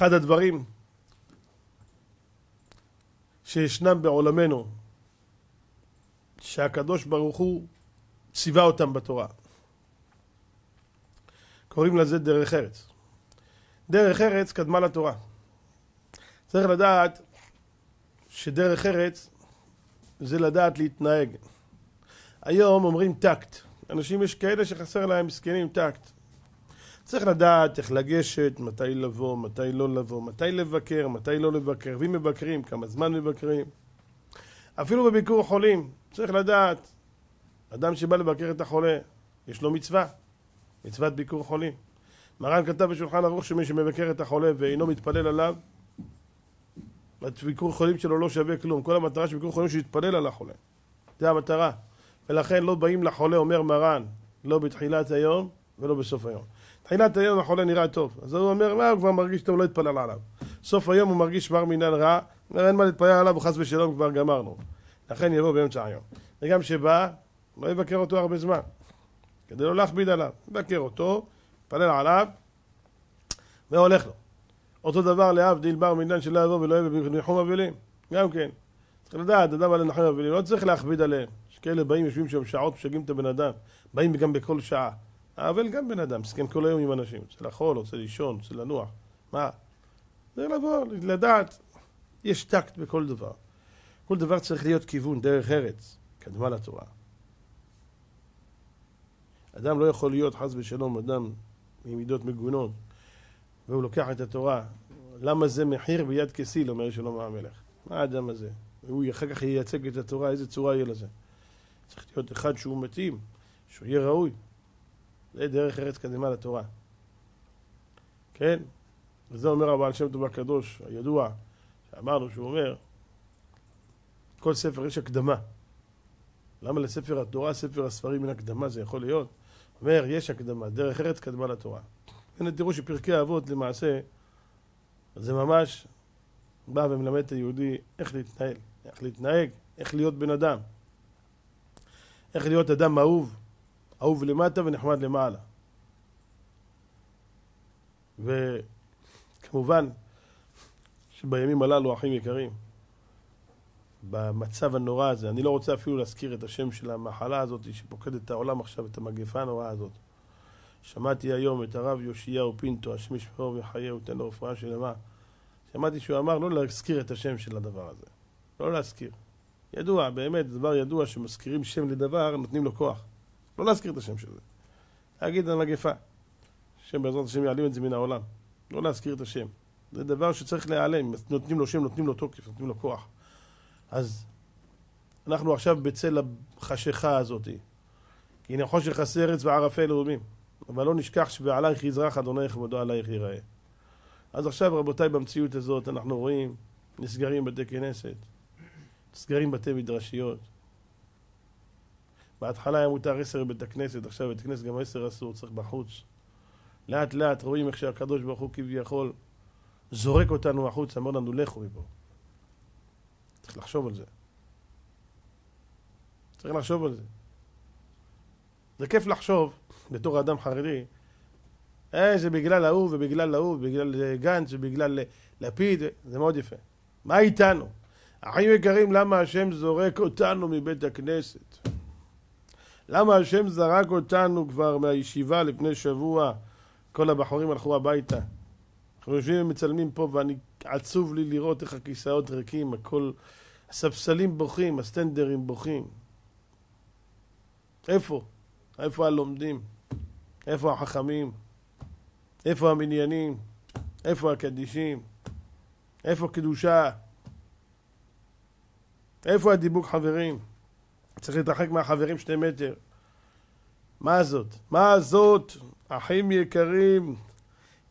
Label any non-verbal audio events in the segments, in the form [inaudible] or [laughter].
אחד הדברים שישנם בעולמנו, שהקדוש ברוך הוא ציווה אותם בתורה. קוראים לזה דרך ארץ. דרך ארץ קדמה לתורה. צריך לדעת שדרך ארץ זה לדעת להתנהג. היום אומרים טקט. אנשים יש כאלה שחסר להם מסכנים טקט. צריך לדעת איך לגשת, מתי לבוא, מתי לא לבוא, מתי לבקר, מתי לא לבקר, ואם מבקרים, כמה זמן מבקרים. אפילו בביקור חולים, צריך לדעת, אדם שבא לבקר את החולה, יש לו מצווה, מצוות ביקור חולים. מרן כתב בשולחן ערוך שמי שמבקר את החולה ואינו מתפלל עליו, ביקור חולים שלו לא שווה כלום. כל המטרה של ביקור חולים שהוא יתפלל על החולה. זה המטרה. ולכן לא באים לחולה, אומר מרן, לא בתחילת היום ולא בסוף היום. תחילת היום החולה נראה טוב. אז הוא אומר, מה, הוא כבר מרגיש טוב, לא יתפלל עליו. סוף היום הוא מרגיש מר מינן רע, אומר, אין מה להתפלל עליו, הוא חס ושלום, כבר גמרנו. לכן יבוא באמצע היום. וגם שבא, לא יבקר אותו הרבה זמן. כדי לא להכביד עליו. יבקר אותו, יתפלל עליו, והולך לו. אותו דבר להבדיל בר מינן שלא יבוא ולא יהיה בניחום אבלים. גם כן. צריך לדעת, אדם על ניחום אבלים, לא צריך להכביד עליהם. יש כאלה באים, יושבים שם שעות, משגעים את הבן אדם. באים גם בכל שעה. האבל גם בן אדם, מסכן כל היום עם אנשים. רוצה לאכול, רוצה לישון, רוצה לנוח. מה? זה לבוא, לדעת. יש טקט בכל דבר. כל דבר צריך להיות כיוון, דרך ארץ. קדמה לתורה. אדם לא יכול להיות, חס ושלום, אדם עם מידות מגונות, והוא לוקח את התורה. למה זה מחיר ביד כסיל, אומר שלום המלך. מה האדם הזה? והוא אחר כך ייצג את התורה, איזה צורה יהיה לזה? צריך להיות אחד שהוא מתאים, שהוא יהיה ראוי. זה דרך ארץ קדימה לתורה. כן? וזה אומר הבעל שם טוב הקדוש, הידוע, שאמרנו שהוא אומר, כל ספר יש הקדמה. למה לספר התורה, ספר הספרים אין הקדמה, זה יכול להיות? אומר, יש הקדמה, דרך ארץ קדמה לתורה. הנה תראו שפרקי אבות למעשה, זה ממש בא ומלמד את היהודי איך להתנהל, איך להתנהג, איך להיות בן אדם. איך להיות אדם אהוב, אהוב למטה ונחמד למעלה. וכמובן שבימים הללו, אחים יקרים, במצב הנורא הזה, אני לא רוצה אפילו להזכיר את השם של המחלה הזאת שפוקדת את העולם עכשיו, את המגפה הנוראה הזאת. שמעתי היום את הרב יאשיהו פינטו, השם ישמעו ויחייהו, תן לו רפואה שלמה. שמעתי שהוא אמר לא להזכיר את השם של הדבר הזה. לא להזכיר. ידוע, באמת, דבר ידוע שמזכירים שם לדבר, נותנים לו כוח. לא להזכיר את השם של זה. להגיד על מגפה. השם בעזרת השם יעלים את זה מן העולם. לא להזכיר את השם. זה דבר שצריך להיעלם. נותנים לו שם, נותנים לו תוקף, נותנים לו כוח. אז אנחנו עכשיו בצל החשיכה הזאת. כי הנה חושך ארץ וערפי לאומים. אבל לא נשכח שבעלייך יזרח אדוני כבודו עלייך ייראה. אז עכשיו רבותיי במציאות הזאת אנחנו רואים נסגרים בתי כנסת, נסגרים בתי מדרשיות. בהתחלה היה מותר עשר בבית הכנסת, עכשיו בית כנסת גם עשר אסור, צריך בחוץ. לאט לאט רואים איך שהקדוש ברוך הוא כביכול זורק אותנו החוצה, אומר לנו לכו מפה. צריך לחשוב על זה. צריך לחשוב על זה. זה כיף לחשוב, בתור אדם חרדי, אה, זה בגלל ההוא ובגלל ההוא, ובגלל גנץ ובגלל לפיד, זה מאוד יפה. מה איתנו? אחים יקרים, למה השם זורק אותנו מבית הכנסת? למה השם זרק אותנו כבר מהישיבה לפני שבוע? כל הבחורים הלכו הביתה. אנחנו יושבים ומצלמים פה ואני עצוב לי לראות איך הכיסאות ריקים, הכל... הספסלים בוכים, הסטנדרים בוכים. איפה? איפה הלומדים? איפה החכמים? איפה המניינים? איפה הקדישים? איפה קדושה? איפה הדיבוק חברים? צריך להתרחק מהחברים שתי מטר. מה זאת? מה זאת, אחים יקרים?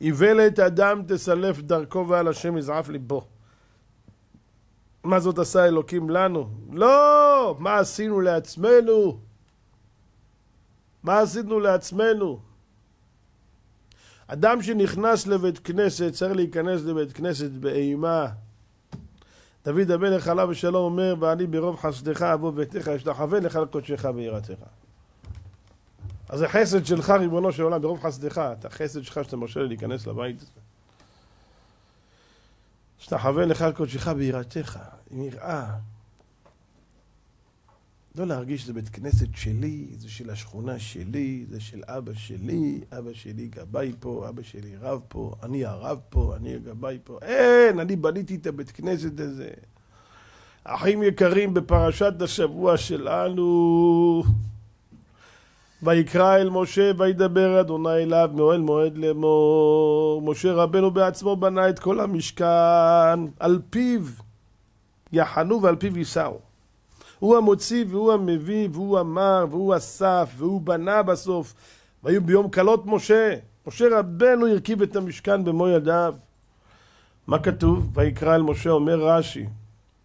איוולת אדם תסלף דרכו ועל השם יזעף ליבו. מה זאת עשה אלוקים לנו? לא! מה עשינו לעצמנו? מה עשינו לעצמנו? אדם שנכנס לבית כנסת צריך להיכנס לבית כנסת באימה. דוד המלך עליו השלום אומר, ואני ברוב חסדך אבוא ביתך, אשתחווה לך על קודשך ויראתך. אז החסד שלך, ריבונו של עולם, ברוב חסדך, את החסד שלך שאתה מרשה לי להיכנס לבית הזה. שאתה חווה לך על קודשך ביראתך, עם יראה. לא להרגיש שזה בית כנסת שלי, זה של השכונה שלי, זה של אבא שלי, אבא שלי גבאי פה, אבא שלי רב פה, אני הרב פה, אני הגבאי פה. אין, אני בניתי את הבית כנסת הזה. אחים יקרים, בפרשת השבוע שלנו, ויקרא אל משה וידבר אדוני אליו מאוהל מועד לאמור. משה רבנו בעצמו בנה את כל המשכן, על פיו יחנו ועל פיו יישאו. הוא המוציא והוא המביא והוא אמר והוא אסף והוא בנה בסוף. והיו ביום כלות משה. משה רבנו הרכיב את המשכן במו ידיו. מה כתוב? ויקרא אל משה, אומר רש"י,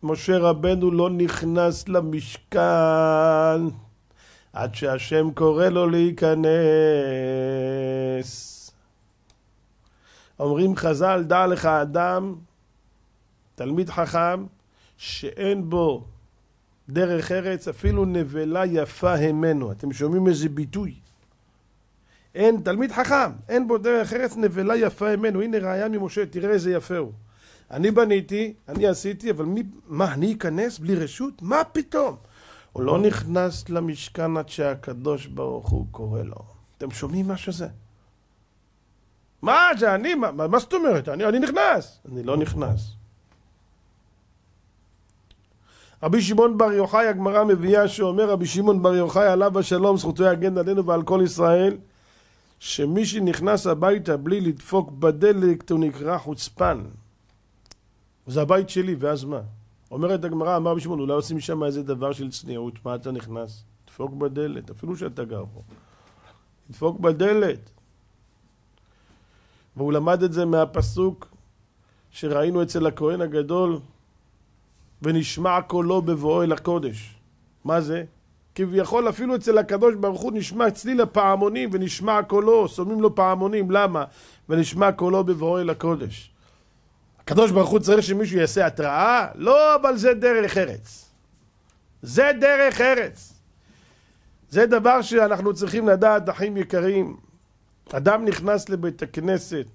משה רבנו לא נכנס למשכן עד שהשם קורא לו להיכנס. אומרים חז"ל, דע לך אדם, תלמיד חכם, שאין בו דרך ארץ, אפילו נבלה יפה המנו. אתם שומעים איזה ביטוי? אין, תלמיד חכם, אין בו דרך ארץ נבלה יפה ממנו. הנה ראיה ממשה, תראה איזה יפה הוא. אני בניתי, אני עשיתי, אבל מי, מה, אני אכנס בלי רשות? מה פתאום? הוא לא נכנס למשכן עד שהקדוש ברוך הוא קורא לו. אתם שומעים מה שזה? מה זה אני? מה, מה זאת אומרת? אני, אני נכנס. אני לא נכנס. רבי שמעון בר יוחאי, הגמרא מביאה שאומר רבי שמעון בר יוחאי עליו השלום, זכותו יגן עלינו ועל כל ישראל, שמי שנכנס הביתה בלי לדפוק בדלת הוא נקרא חוצפן. זה הבית שלי, ואז מה? אומרת הגמרא, אמר רבי שמעון, אולי עושים שם איזה דבר של צניעות, מה אתה נכנס? דפוק בדלת, אפילו שאתה גר פה. דפוק בדלת. והוא למד את זה מהפסוק שראינו אצל הכהן הגדול, ונשמע קולו בבואו אל הקודש. מה זה? כביכול אפילו אצל הקדוש ברוך הוא נשמע צליל הפעמונים ונשמע קולו, שומעים לו פעמונים, למה? ונשמע קולו בבואו אל הקודש. הקדוש ברוך הוא צריך שמישהו יעשה התראה? לא, אבל זה דרך ארץ. זה דרך ארץ. זה דבר שאנחנו צריכים לדעת, אחים יקרים. אדם נכנס לבית הכנסת,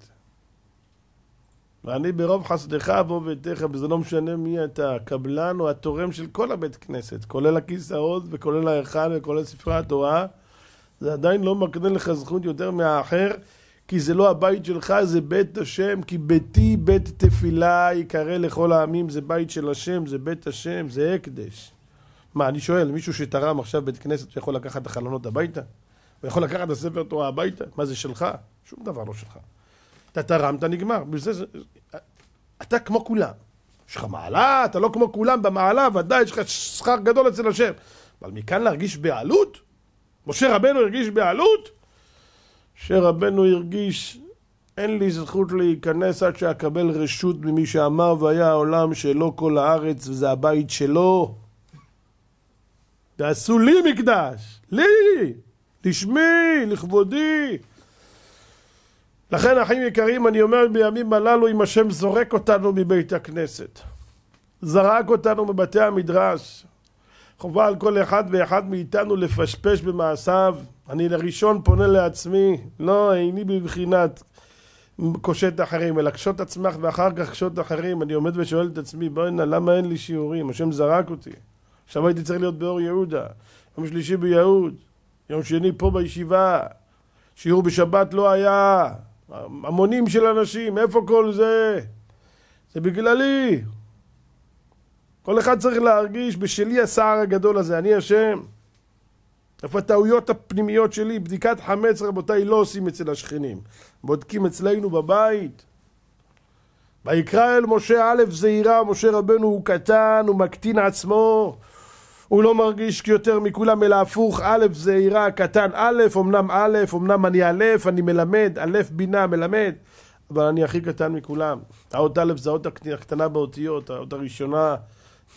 ואני ברוב חסדך אבוא ואתך, וזה לא משנה מי אתה, הקבלן או התורם של כל הבית כנסת, כולל הכיסאות וכולל ההיכל וכולל ספרי התורה, זה עדיין לא מקנה לך זכות יותר מהאחר, כי זה לא הבית שלך, זה בית השם, כי ביתי בית תפילה יקרא לכל העמים, זה בית של השם, זה בית השם, זה הקדש. מה, אני שואל, מישהו שתרם עכשיו בית כנסת יכול לקחת את החלונות הביתה? הוא יכול לקחת את הספר תורה הביתה? מה זה שלך? שום דבר לא שלך. אתה תרמת, נגמר. זה, אתה כמו כולם. יש לך מעלה, אתה לא כמו כולם במעלה, ודאי יש לך שכר גדול אצל השם. אבל מכאן להרגיש בעלות? משה רבנו הרגיש בעלות? משה רבנו הרגיש, אין לי זכות להיכנס עד שאקבל רשות ממי שאמר והיה העולם שלו כל הארץ וזה הבית שלו. תעשו לי מקדש, לי, לשמי, לכבודי. לכן אחים יקרים אני אומר בימים הללו אם השם זורק אותנו מבית הכנסת זרק אותנו מבתי המדרש חובה על כל אחד ואחד מאיתנו לפשפש במעשיו. אני לראשון פונה לעצמי לא איני בבחינת קושט אחרים אלא קשוט עצמך ואחר כך קשוט אחרים. אני עומד ושואל את עצמי בוא'נה למה אין לי שיעורים? השם זרק אותי. עכשיו הייתי צריך להיות באור יהודה יום שלישי ביהוד יום שני פה בישיבה. שיעור בשבת לא היה המונים של אנשים, איפה כל זה? זה בגללי. כל אחד צריך להרגיש בשלי הסער הגדול הזה, אני אשם. איפה הטעויות הפנימיות שלי? בדיקת חמץ רבותיי לא עושים אצל השכנים, בודקים אצלנו בבית. ויקרא אל משה א' זעירה, משה רבנו הוא קטן, הוא מקטין עצמו, הוא לא מרגיש יותר מכולם אלא הפוך, א' זה עירה קטן א', אמנם א', אמנם אני א', אני מלמד, א' בינה מלמד, אבל אני הכי קטן מכולם. האות א' זה האות הקטנה באותיות, האות הראשונה,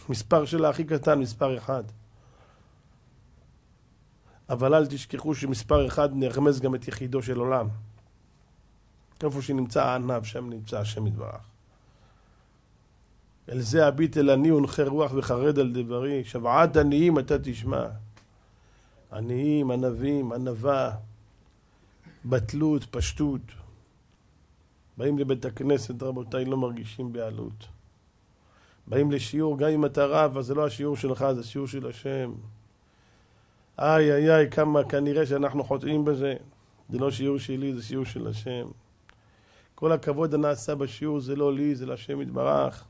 מספר שלה הכי קטן, מספר אחד. אבל אל תשכחו שמספר אחד נרמז גם את יחידו של עולם. איפה שנמצא הענב, שם נמצא השם יתברך. אל זה הביט אל אני ונחה רוח וחרד על דברי, שוועת עניים אתה תשמע. עניים, ענבים, ענווה, בטלות, פשטות. באים לבית הכנסת, רבותיי, לא מרגישים בעלות. באים לשיעור, גם אם אתה רב, אז זה לא השיעור שלך, זה שיעור של השם. איי איי איי, כמה כנראה שאנחנו חוטאים בזה. זה לא שיעור שלי, זה שיעור של השם. כל הכבוד הנעשה בשיעור זה לא לי, זה להשם יתברך.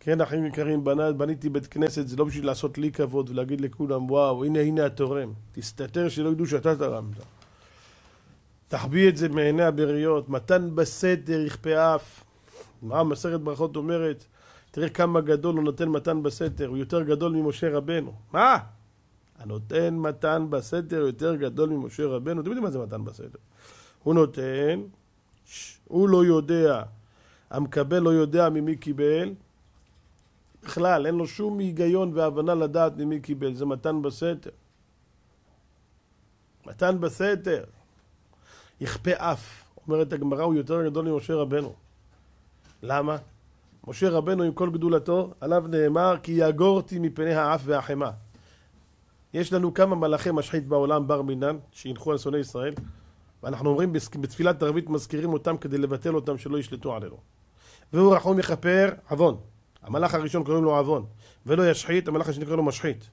כן, אחים יקרים, בניתי בית כנסת, זה לא בשביל לעשות לי כבוד ולהגיד לכולם, וואו, הנה, הנה התורם. תסתתר שלא ידעו שאתה תרמת. תחביא את זה מעיני הבריות. מתן בסתר יכפה אף. מה מסכת ברכות אומרת? תראה כמה גדול הוא נותן מתן בסתר, הוא יותר גדול ממשה רבנו. מה? הנותן מתן בסתר יותר גדול ממשה רבנו. אתם יודעים מה זה מתן בסתר? הוא נותן, הוא לא יודע, המקבל לא יודע ממי קיבל. בכלל, אין לו שום היגיון והבנה לדעת ממי קיבל, זה מתן בסתר. מתן בסתר. יכפה אף, אומרת הגמרא, הוא יותר גדול ממשה רבנו. למה? משה רבנו עם כל גדולתו, עליו נאמר כי יגורתי מפני האף והחמה. יש לנו כמה מלאכי משחית בעולם בר מינן, שהנחו על שונאי ישראל, ואנחנו אומרים בתפילת ערבית מזכירים אותם כדי לבטל אותם שלא ישלטו עלינו. והוא רחום יכפר עוון. המלאך הראשון קוראים לו עוון, ולא ישחית, המלאך השני קוראים לו משחית.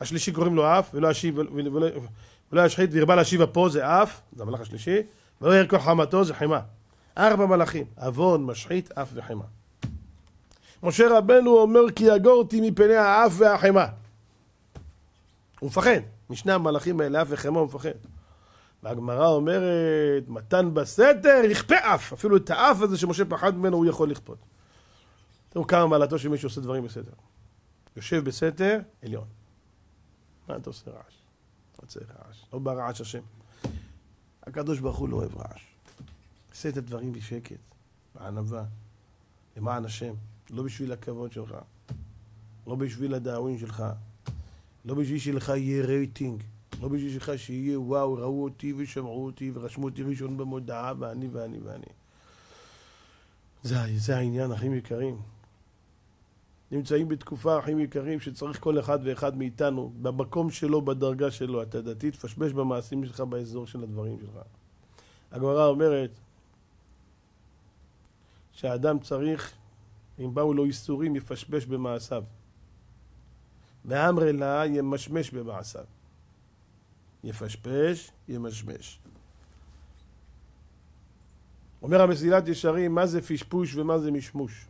השלישי קוראים לו אף, ולא ישיב, ולא, ולא ישחית, וירבה להשיב אפו זה אף, זה המלאך השלישי, ולא ירקור חמתו זה חמה. ארבע מלאכים, עוון, משחית, אף וחמה. משה רבנו אומר כי יגורתי מפני האף והחמה. הוא מפחד, משני המלאכים האלה, אף וחמה הוא מפחד. והגמרא אומרת, מתן בסתר יכפה אף, אפילו את האף הזה שמשה פחד ממנו הוא יכול לכפות. תראו כמה מעלתו של מי שעושה דברים בסתר. יושב בסתר, עליון. מה אתה עושה רעש? לא צריך רעש, לא בא רעש השם. הקדוש ברוך הוא לא אוהב רעש. עשה את הדברים בשקט, בענווה, למען השם. לא בשביל הכבוד שלך, לא בשביל הדאווין שלך, לא בשביל שלך יהיה רייטינג, לא בשביל שלך שיהיה וואו, ראו אותי ושמעו אותי ורשמו אותי ראשון במודעה ואני ואני ואני. זה, זה העניין, אחים יקרים. נמצאים בתקופה, אחים יקרים, שצריך כל אחד ואחד מאיתנו, במקום שלו, בדרגה שלו, אתה דתי, תפשפש במעשים שלך באזור של הדברים שלך. הגמרא אומרת שהאדם צריך אם באו לו איסורים, יפשפש במעשיו. ואמרי לה, ימשמש במעשיו. יפשפש, ימשמש. אומר המסילת ישרים, מה זה פשפוש ומה זה משמוש?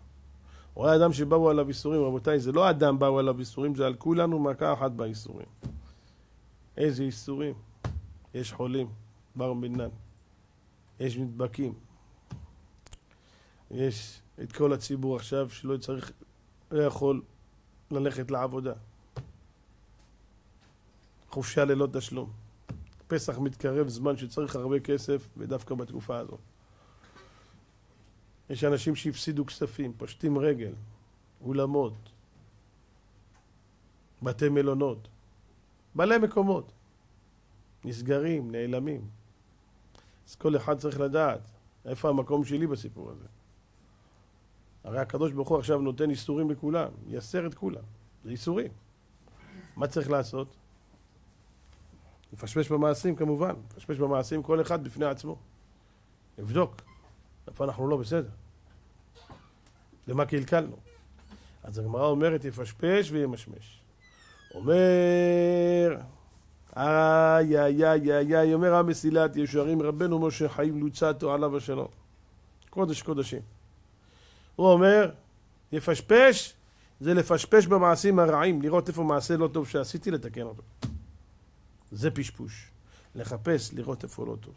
הוא רואה אדם שבאו עליו איסורים, רבותיי, זה לא אדם באו עליו איסורים, זה על כולנו מכה אחת באיסורים. איזה איסורים? יש חולים, בר מינן, יש נדבקים, יש את כל הציבור עכשיו שלא צריך, לא יכול ללכת לעבודה. חופשה ללא תשלום. פסח מתקרב זמן שצריך הרבה כסף, ודווקא בתקופה הזאת. יש אנשים שהפסידו כספים, פושטים רגל, אולמות, בתי מלונות, בעלי מקומות, נסגרים, נעלמים. אז כל אחד צריך לדעת איפה המקום שלי בסיפור הזה. הרי הקדוש ברוך הוא עכשיו נותן איסורים לכולם, יסר את כולם, זה איסורים. מה צריך לעשות? לפשפש במעשים כמובן, לפשפש במעשים כל אחד בפני עצמו. לבדוק איפה אנחנו לא בסדר. למה קלקלנו. אז הגמרא אומרת יפשפש וימשמש. אומר, איי איי איי איי איי, אומר המסילת ישרים רבנו משה חיים לוצתו עליו השלום. קודש קודשים. הוא אומר, יפשפש, זה לפשפש במעשים הרעים, לראות איפה מעשה לא טוב שעשיתי, לתקן אותו. זה פשפוש. לחפש, לראות איפה לא טוב.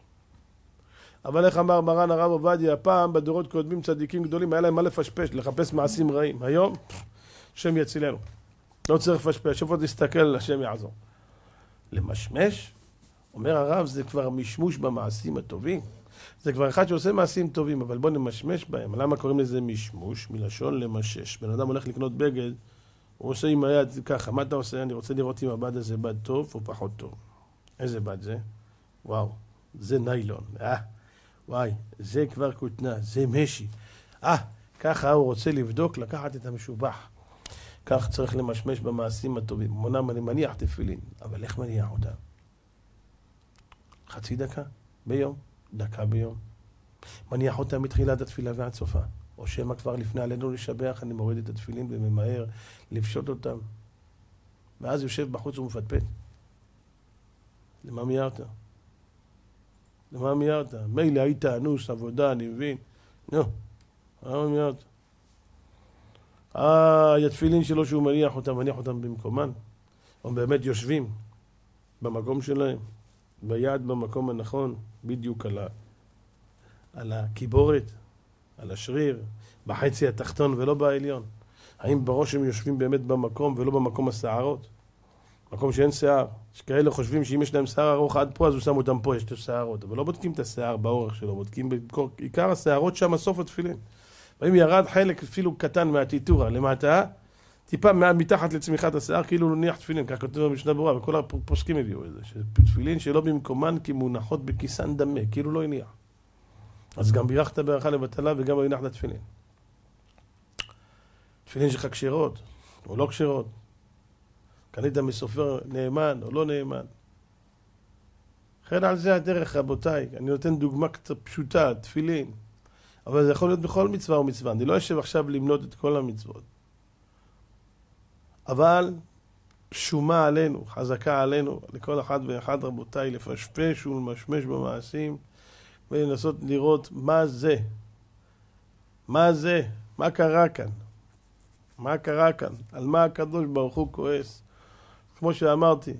אבל איך אמר מרן הרב עובדיה, פעם בדורות קודמים צדיקים גדולים, היה להם מה לפשפש, לחפש מעשים רעים. היום, השם יצילנו. לא צריך לפשפש, איפה תסתכל, השם יעזור. למשמש, אומר הרב, זה כבר משמוש במעשים הטובים. זה כבר אחד שעושה מעשים טובים, אבל בוא נמשמש בהם. למה קוראים לזה משמוש? מלשון למשש. בן אדם הולך לקנות בגד, הוא עושה עם היד ככה, מה אתה עושה? אני רוצה לראות אם הבד הזה בד טוב או פחות טוב. איזה בד זה? וואו, זה ניילון. אה, וואי, זה כבר כותנה, זה משי. אה, ככה הוא רוצה לבדוק, לקחת את המשובח. כך צריך למשמש במעשים הטובים. אמנם אני מניח תפילין, אבל איך מניח אותם? חצי דקה ביום, דקה ביום. מניח אותם מתחילת התפילה ועד סופה. או שמא כבר לפני עלינו לשבח, אני מוריד את התפילין וממהר לפשוט אותם. ואז יושב בחוץ ומפטפט. למה מיירת? למה מיירת? מילא היית אנוס, עבודה, אני מבין. נו, למה מיירת? אה, התפילין שלו שהוא מניח אותם, מניח אותם במקומן. הם באמת יושבים במקום שלהם, ביד במקום הנכון, בדיוק על, ה, על הקיבורת, על השריר, בחצי התחתון ולא בעליון. האם בראש הם יושבים באמת במקום ולא במקום השערות? מקום שאין שיער. יש כאלה חושבים שאם יש להם שיער ארוך עד פה, אז הוא שם אותם פה, יש את השערות. אבל לא בודקים את השיער באורך שלו, בודקים בעיקר השערות שם, סוף התפילין. ואם ירד חלק אפילו קטן מהטיטורה למטה, טיפה מתחת לצמיחת השיער, כאילו נניח תפילין, כך כותב במשנה ברורה, וכל הפוסקים הביאו את זה, שתפילין שלא במקומן כי מונחות בכיסן דמה, כאילו לא הניח. אז גם בירכת ברכה לבטלה וגם לא הנחת תפילין. תפילין שלך כשרות או לא כשרות. קנית מסופר נאמן או לא נאמן. לכן על זה הדרך, רבותיי. אני נותן דוגמה קצת פשוטה, תפילין. אבל זה יכול להיות בכל מצווה ומצווה. אני לא יושב עכשיו למנות את כל המצוות. אבל שומה עלינו, חזקה עלינו, לכל אחד ואחד, רבותיי, לפשפש ולמשמש במעשים ולנסות לראות מה זה. מה זה? מה קרה כאן? מה קרה כאן? על מה הקדוש ברוך הוא כועס? כמו שאמרתי,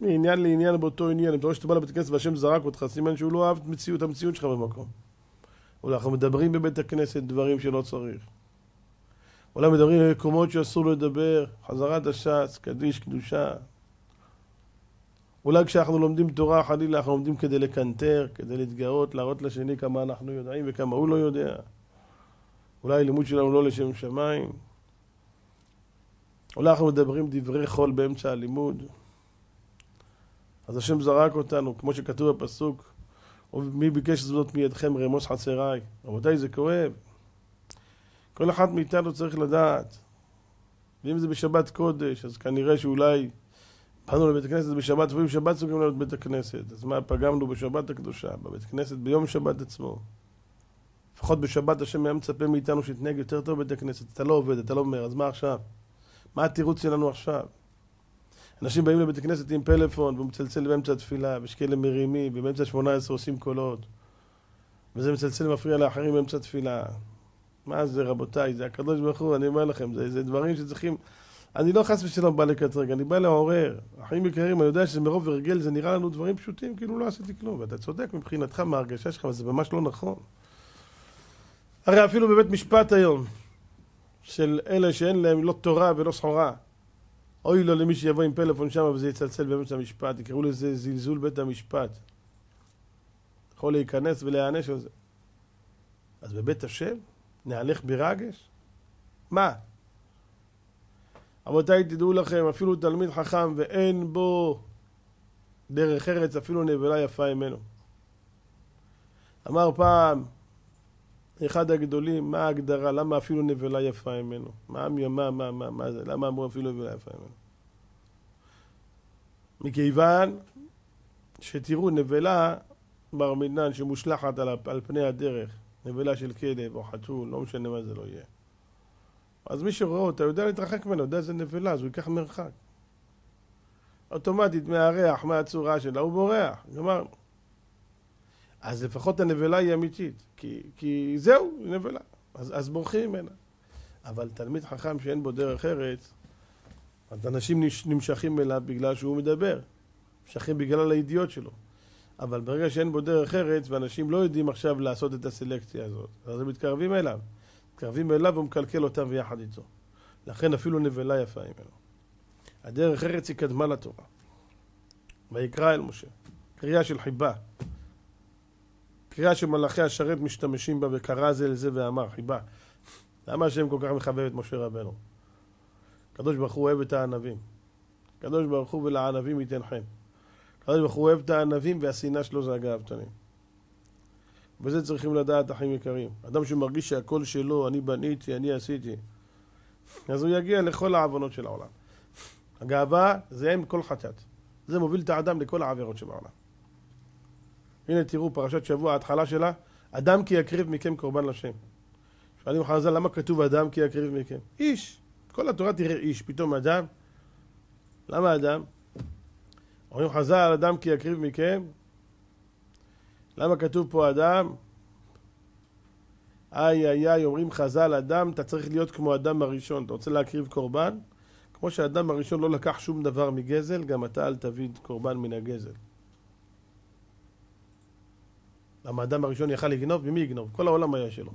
מעניין לעניין באותו עניין, אם אתה רואה שאתה בא לבית הכנסת והשם זרק אותך, סימן שהוא לא אהב את המציאות, המציאות שלך במקום. אולי אנחנו מדברים בבית הכנסת דברים שלא צריך. אולי מדברים במקומות שאסור לדבר, חזרת הש"ס, קדיש, קדושה. אולי כשאנחנו לומדים תורה, חלילה, אנחנו לומדים כדי לקנטר, כדי להתגאות, להראות לשני כמה אנחנו יודעים וכמה הוא לא יודע. אולי לימוד שלנו לא לשם שמיים. אולי אנחנו מדברים דברי חול באמצע הלימוד. אז השם זרק אותנו, כמו שכתוב בפסוק, מי ביקש זאת מידכם רמוס חצריי. רבותיי, זה כואב. כל אחד מאיתנו צריך לדעת. ואם זה בשבת קודש, אז כנראה שאולי באנו לבית הכנסת בשבת, ואם שבת סוגרים לנו את בית הכנסת. אז מה, פגמנו בשבת הקדושה, בבית הכנסת, ביום שבת עצמו. לפחות בשבת השם היה מצפה מאיתנו שיתנהג יותר טוב בבית הכנסת. אתה לא עובד, אתה לא אומר, אז מה עכשיו? מה התירוץ שלנו עכשיו? אנשים באים לבית הכנסת עם פלאפון והוא מצלצל באמצע התפילה, ויש כאלה מרימים, ובאמצע שמונה עשרה עושים קולות, וזה מצלצל ומפריע לאחרים באמצע התפילה. מה זה רבותיי, זה הקדוש ברוך הוא, אני אומר לכם, זה, זה דברים שצריכים... אני לא חס ושלום בא לקטרג, אני בא לעורר. אחים יקרים, אני יודע שמרוב הרגל זה נראה לנו דברים פשוטים, כאילו לא עשיתי כלום, ואתה צודק מבחינתך מההרגשה שלך, אבל זה ממש לא נכון. הרי אפילו בבית משפט היום, של אלה שאין להם לא תורה ולא סחורה, אוי לו למי שיבוא עם פלאפון שם וזה יצלצל באמצע המשפט, יקראו לזה זלזול בית המשפט. יכול להיכנס ולהיענש על זה. אז בבית השם נהלך ברגש? מה? רבותיי, תדעו לכם, אפילו תלמיד חכם ואין בו דרך ארץ, אפילו נבלה יפה ממנו. אמר פעם אחד הגדולים, מה ההגדרה, למה אפילו נבלה יפה ממנו? מה, מה, מה, מה, מה זה? למה אמרו אפילו נבלה יפה ממנו? מכיוון שתראו, נבלה בר מינן שמושלכת על, על פני הדרך, נבלה של כלב או חתול, לא משנה מה זה לא יהיה. אז מי שרואה אותה יודע להתרחק ממנו, יודע איזה נבלה, אז הוא ייקח מרחק. אוטומטית מהריח, מהצורה שלה, הוא בורח, גמרנו. אז לפחות הנבלה היא אמיתית, כי, כי זהו, היא נבלה, אז, אז בורחים ממנה. אבל תלמיד חכם שאין בו דרך ארץ, אז אנשים נמשכים אליו בגלל שהוא מדבר, נמשכים בגלל הידיעות שלו. אבל ברגע שאין בו דרך ארץ, ואנשים לא יודעים עכשיו לעשות את הסלקציה הזאת, אז הם מתקרבים אליו. מתקרבים אליו ומקלקל אותם ביחד איתו. לכן אפילו נבלה יפה ממנו. הדרך ארץ היא קדמה לתורה. ויקרא אל משה. קריאה של חיבה. קריאה שמלאכי השרת משתמשים בה וקרא זה לזה ואמר, חיבה. למה השם כל כך מחבב את משה רבנו? הקדוש ברוך הוא אוהב את הענבים. הקדוש ברוך הוא ולענבים ייתן חן. הקדוש ברוך הוא אוהב את הענבים והשנאה שלו זה הגאוותנים. וזה צריכים לדעת, אחים יקרים. אדם שמרגיש שהכל שלו, אני בניתי, אני עשיתי. אז הוא יגיע לכל העוונות של העולם. הגאווה זה אם כל חטאת. זה מוביל את האדם לכל העבירות שבעולם. הנה תראו פרשת שבוע, ההתחלה שלה, אדם כי יקריב מכם קורבן לשם. שואלים חז"ל, למה כתוב אדם כי יקריב מכם? איש. כל התורה תראה איש, פתאום אדם. למה אדם? אומרים חז"ל, אדם כי יקריב מכם. למה כתוב פה אדם? איי איי איי, אומרים חז"ל, אדם, אתה צריך להיות כמו אדם הראשון. אתה רוצה להקריב קורבן? כמו שהאדם הראשון לא לקח שום דבר מגזל, גם אתה אל תביא קורבן מן הגזל. למה האדם הראשון יכל לגנוב? ממי יגנוב? כל העולם היה שלו.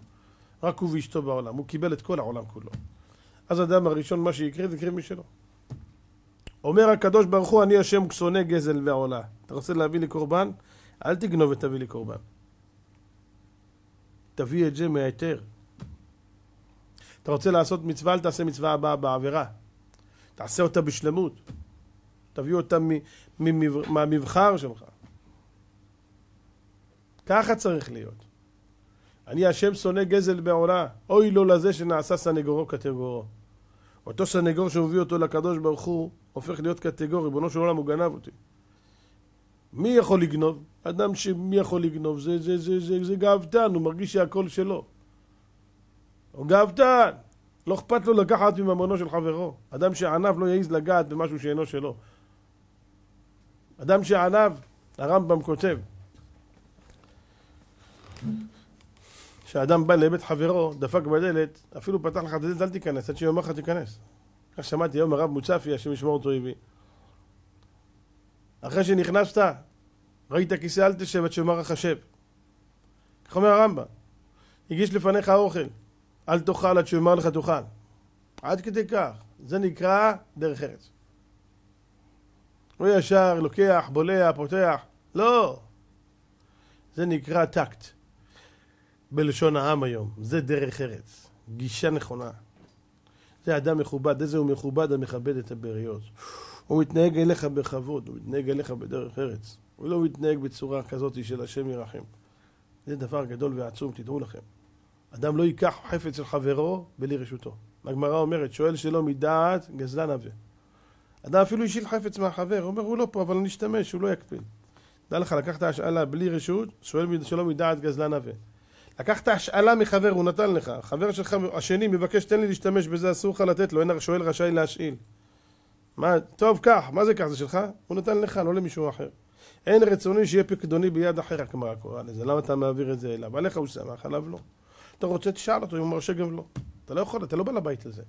רק הוא ואשתו בעולם. הוא קיבל את כל העולם כולו. אז האדם הראשון, מה שיקרה, יקרה משלו. אומר הקדוש ברוך הוא, אני השם שונא גזל ועולה. אתה רוצה להביא לי קורבן? אל תגנוב ותביא לי קורבן. תביא את זה מההיתר. אתה רוצה לעשות מצווה, אל תעשה מצווה הבאה בעבירה. תעשה אותה בשלמות. תביא אותה מהמבחר שלך. ככה צריך להיות. אני השם שונא גזל בעולה, אוי לו לזה שנעשה סנגורו קטגורו. אותו סנגור שמביא אותו לקדוש ברוך הוא, הופך להיות קטגור, ריבונו של עולם הוא גנב אותי. מי יכול לגנוב? אדם שמי יכול לגנוב? זה, זה, זה, זה, זה גאוותן, הוא מרגיש שהכל שלו. הוא גאוותן! לא אכפת לו לקחת מממונו של חברו. אדם שענב לא יעז לגעת במשהו שאינו שלו. אדם שענב, הרמב"ם כותב, כשאדם בא לבית חברו, דפק בדלת, אפילו פתח לך את הדלת, אל תיכנס, עד שיאמר לך תיכנס. כך שמעתי היום הרב מוצפי, השם ישמור אותו הביא. אחרי שנכנסת, ראית כיסא, אל תשב עד שיאמר לך שב. כך אומר הרמב"ם. הגיש לפניך אוכל, אל תאכל עד שיאמר לך תאכל. עד כדי כך. זה נקרא דרך ארץ. לא ישר לוקח, בולע, פותח. לא. זה נקרא טקט. בלשון העם היום. זה דרך ארץ. גישה נכונה. זה אדם מכובד. איזה הוא מכובד המכבד את הבריות. הוא מתנהג אליך בכבוד, הוא מתנהג אליך בדרך ארץ. הוא לא מתנהג בצורה כזאת של השם ירחם. זה דבר גדול ועצום, תדעו לכם. אדם לא ייקח חפץ של חברו בלי רשותו. הגמרא אומרת, שואל שלא מדעת, גזלן עבה. אדם אפילו השיל חפץ מהחבר, אומר, הוא לא פה, אבל אני אשתמש, הוא לא יקפיד. דע לך, לקחת השאלה בלי רשות, שואל שלא מדעת, גזלן עבה. לקחת השאלה מחבר, הוא נתן לך. חבר שלך השני מבקש, תן לי להשתמש בזה, אסור לך לתת לו, אין שואל רשאי להשאיל. מה, טוב, קח, מה זה קח? זה שלך? הוא נתן לך, לא למישהו אחר. אין רצוני שיהיה פקדוני ביד אחר, הגמרא קוראה לזה. למה אתה מעביר את זה אליו? עליך הוא שמח, עליו לא. אתה רוצה, תשאל אותו אם הוא מרשה גם לא. אתה לא יכול, אתה לא בא לבית הזה.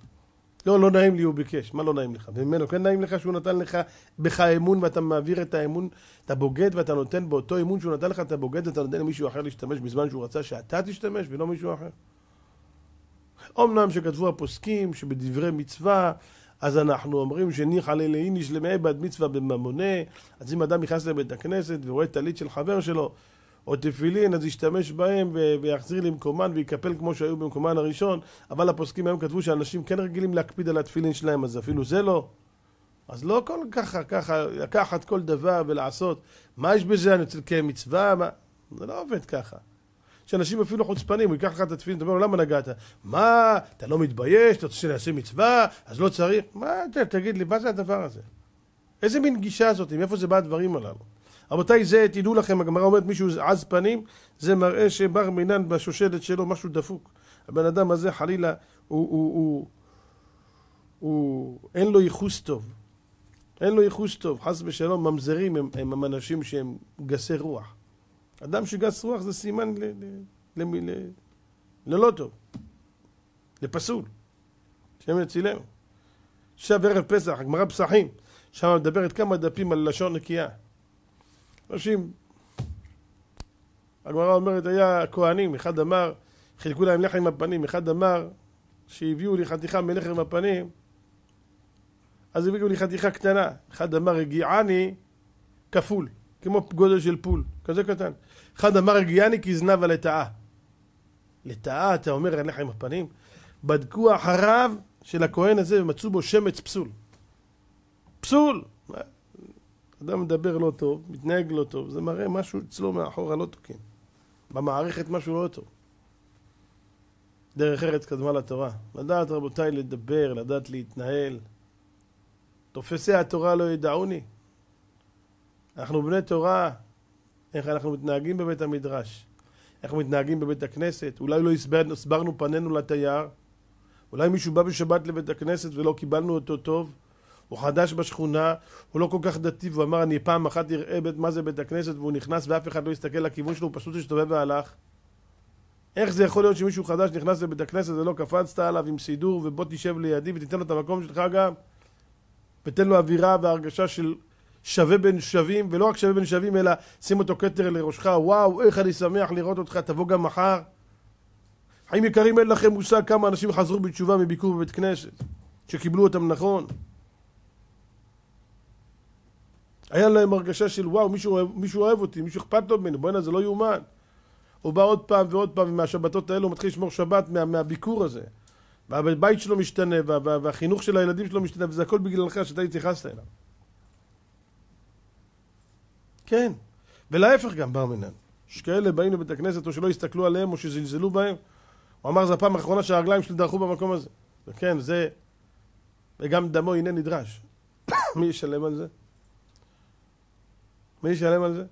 לא, לא נעים לי, הוא ביקש. מה לא נעים לך? וממנו כן נעים לך שהוא נתן לך בך אמון ואתה מעביר את האמון, אתה בוגד ואתה נותן באותו אמון שהוא נתן לך, אתה בוגד ואתה נותן למישהו אחר להשתמש בזמן שהוא רצה שאתה תשתמש ולא מישהו אחר. אמנם שכתבו הפוסקים שבדברי מצווה אז אנחנו אומרים שניחא לילאיניש למעבד מצווה בממונה, אז אם אדם נכנס לבית הכנסת ורואה טלית של חבר שלו, או תפילין, אז ישתמש בהם ויחזיר למקומן ויקפל כמו שהיו במקומן הראשון, אבל הפוסקים היום כתבו שאנשים כן רגילים להקפיד על התפילין שלהם, אז אפילו זה לא. אז לא כל ככה, ככה, לקחת כל דבר ולעשות, מה יש בזה, אני רוצה לקיים מצווה, מה... זה לא עובד ככה. שאנשים אפילו חוצפנים, הוא ייקח לך את התפילין, אתה אומר למה נגעת? מה, אתה לא מתבייש, אתה רוצה שנעשה מצווה, אז לא צריך? מה, תגיד לי, מה זה הדבר הזה? איזה מין גישה זאת, מאיפה זה בא הדברים הללו? רבותיי, זה, תדעו לכם, הגמרא אומרת מישהו עז פנים, זה מראה שבר מינן בשושלת שלו משהו דפוק. הבן אדם הזה חלילה, הוא, הוא, הוא, הוא, אין לו ייחוס טוב. אין לו ייחוס טוב, חס ושלום, ממזרים הם, הם, הם אנשים שהם גסי רוח. אדם שגס רוח זה סימן ל, ל, ל, ל, ללא טוב, לפסול. שם יצילנו. עכשיו ערב פסח, הגמרא פסחים, שם מדברת כמה דפים על לשון נקייה. אנשים, הגמרא אומרת, היה כהנים, אחד אמר, חילקו להם לחם עם הפנים, אחד אמר שהביאו לי חתיכה מלחם עם הפנים, אז הביאו לי חתיכה קטנה, אחד אמר הגיעני כפול, כמו גודל של פול, כזה קטן. אחד אמר הגיעני כזנב הלטאה. לטאה, אתה אומר, לך עם הפנים? בדקו אחריו של הכהן הזה ומצאו בו שמץ פסול. פסול! אדם מדבר לא טוב, מתנהג לא טוב, זה מראה משהו אצלו מאחורה לא תוקן. במערכת משהו לא טוב. דרך ארץ קדמה לתורה. לדעת, רבותיי, לדבר, לדעת להתנהל. תופסי התורה לא ידעוני. אנחנו בני תורה, איך אנחנו מתנהגים בבית המדרש, איך מתנהגים בבית הכנסת. אולי לא הסברנו פנינו לתייר, אולי מישהו בא בשבת לבית הכנסת ולא קיבלנו אותו טוב, הוא חדש בשכונה, הוא לא כל כך דתי, והוא אמר, אני פעם אחת אראה בית, מה זה בית הכנסת, והוא נכנס ואף אחד לא הסתכל לכיוון שלו, הוא פשוט הסתובב והלך. איך זה יכול להיות שמישהו חדש נכנס לבית הכנסת ולא קפצת עליו עם סידור, ובוא תשב לידי ותיתן לו את המקום שלך גם, ותן לו אווירה והרגשה של שווה בין שווים, ולא רק שווה בין שווים, אלא שים אותו כתר לראשך, וואו, איך אני שמח לראות אותך, תבוא גם מחר. חיים יקרים, אין לכם מושג כמה אנשים חזרו בתשובה מביקור בבית כנסת, שקיבלו אותם נכון. היה להם הרגשה של וואו, מישהו אוהב, מישהו אוהב אותי, מישהו אכפת לו ממני, בוא'נה זה לא יאומן. הוא בא עוד פעם ועוד פעם, ומהשבתות האלו הוא מתחיל לשמור שבת מה, מהביקור הזה. והבית שלו משתנה, וה, וה, והחינוך של הילדים שלו משתנה, וזה הכל בגללך שאתה התייחסת אליו. כן, ולהפך גם בר מינן. יש כאלה באים לבית הכנסת או שלא הסתכלו עליהם או שזלזלו בהם. הוא אמר, זו הפעם האחרונה שהרגליים שלי דרכו במקום הזה. וכן, זה... וגם דמו הנה נדרש. [coughs] מי ישלם על זה? מי ישלם על זה?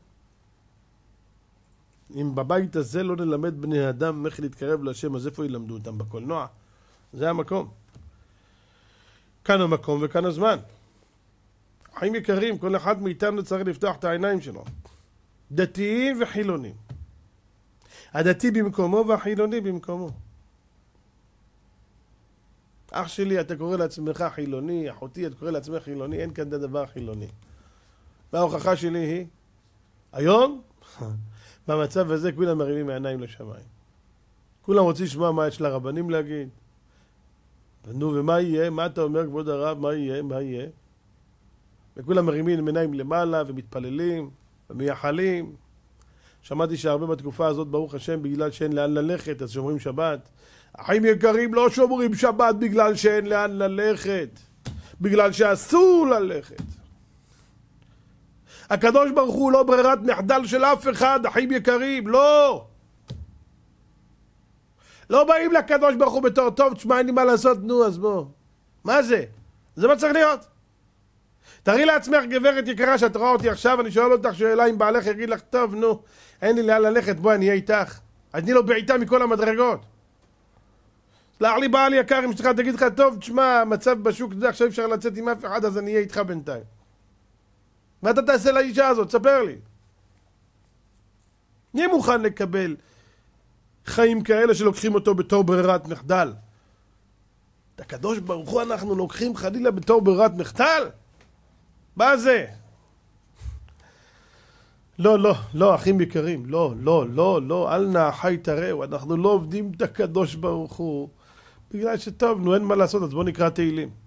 אם בבית הזה לא נלמד בני אדם איך להתקרב להשם, אז איפה ילמדו אותם? בקולנוע? זה המקום. כאן המקום וכאן הזמן. חיים יקרים, כל אחד מאיתנו צריך לפתוח את העיניים שלו. דתיים וחילונים. הדתי במקומו והחילוני במקומו. אח שלי, אתה קורא לעצמך חילוני, אחותי, את קורא לעצמך חילוני, אין כאן דבר חילוני. וההוכחה שלי היא, היום, במצב הזה כולם מרימים העיניים לשמיים. כולם רוצים לשמוע מה יש לרבנים להגיד. נו, ומה יהיה? מה אתה אומר, כבוד הרב? מה יהיה? מה יהיה? וכולם מרימים עיניים למעלה ומתפללים ומייחלים. שמעתי שהרבה בתקופה הזאת, ברוך השם, בגלל שאין לאן ללכת, אז שומרים שבת. אחים יקרים, לא שומרים שבת בגלל שאין לאן ללכת, בגלל שאסור ללכת. הקדוש ברוך הוא לא ברירת מחדל של אף אחד, אחים יקרים, לא! לא באים לקדוש ברוך הוא בתור טוב, תשמע, אין לי מה לעשות, נו, אז בוא. מה זה? זה מה צריך להיות. תראי לעצמך, גברת יקרה, שאת רואה אותי עכשיו, אני שואל אותך שאלה אם בעלך יגיד לך, טוב, נו, אין לי לאן ללכת, בואי, אני אהיה איתך. תני לו בעיטה מכל המדרגות. סלח לי בעל יקר, אם שלך תגיד לך, טוב, תשמע, המצב בשוק, אתה יודע, עכשיו אפשר לצאת עם אף אחד, אז אני אהיה איתך בינתיים. מה אתה תעשה לאישה הזאת? ספר לי. מי מוכן לקבל חיים כאלה שלוקחים אותו בתור ברירת מחדל? את הקדוש ברוך הוא אנחנו לוקחים חלילה בתור ברירת מחדל? מה זה? לא, לא, לא, אחים יקרים, לא, לא, לא, לא, אל נא חי תראו, אנחנו לא עובדים את הקדוש ברוך הוא בגלל שטוב, נו, אין מה לעשות, אז בואו נקרא תהילים.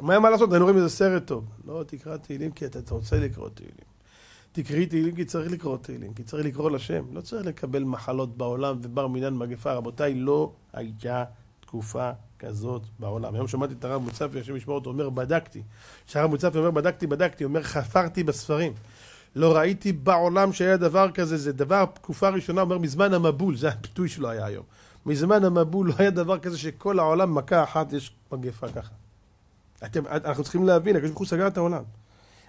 מה מה לעשות? היינו רואים איזה סרט טוב. לא, תקרא תהילים כי אתה רוצה לקרוא תהילים. תקראי תהילים כי צריך לקרוא תהילים, כי צריך לקרוא לשם. לא צריך לקבל מחלות בעולם ובר מינן מגפה. רבותיי, לא הייתה תקופה כזאת בעולם. היום שמעתי את הרב מוצפי, השם ישמור אותו, אומר בדקתי. כשהרב מוצפי אומר בדקתי, בדקתי, אומר חפרתי בספרים. לא ראיתי בעולם שהיה דבר כזה, זה דבר, תקופה ראשונה, אומר מזמן המבול, זה הביטוי שלו היה היום. מזמן המבול לא היה דבר כזה שכל העולם מכה אחת יש מגפה ככה. אתם, אנחנו צריכים להבין, הקדוש ברוך הוא סגר את העולם.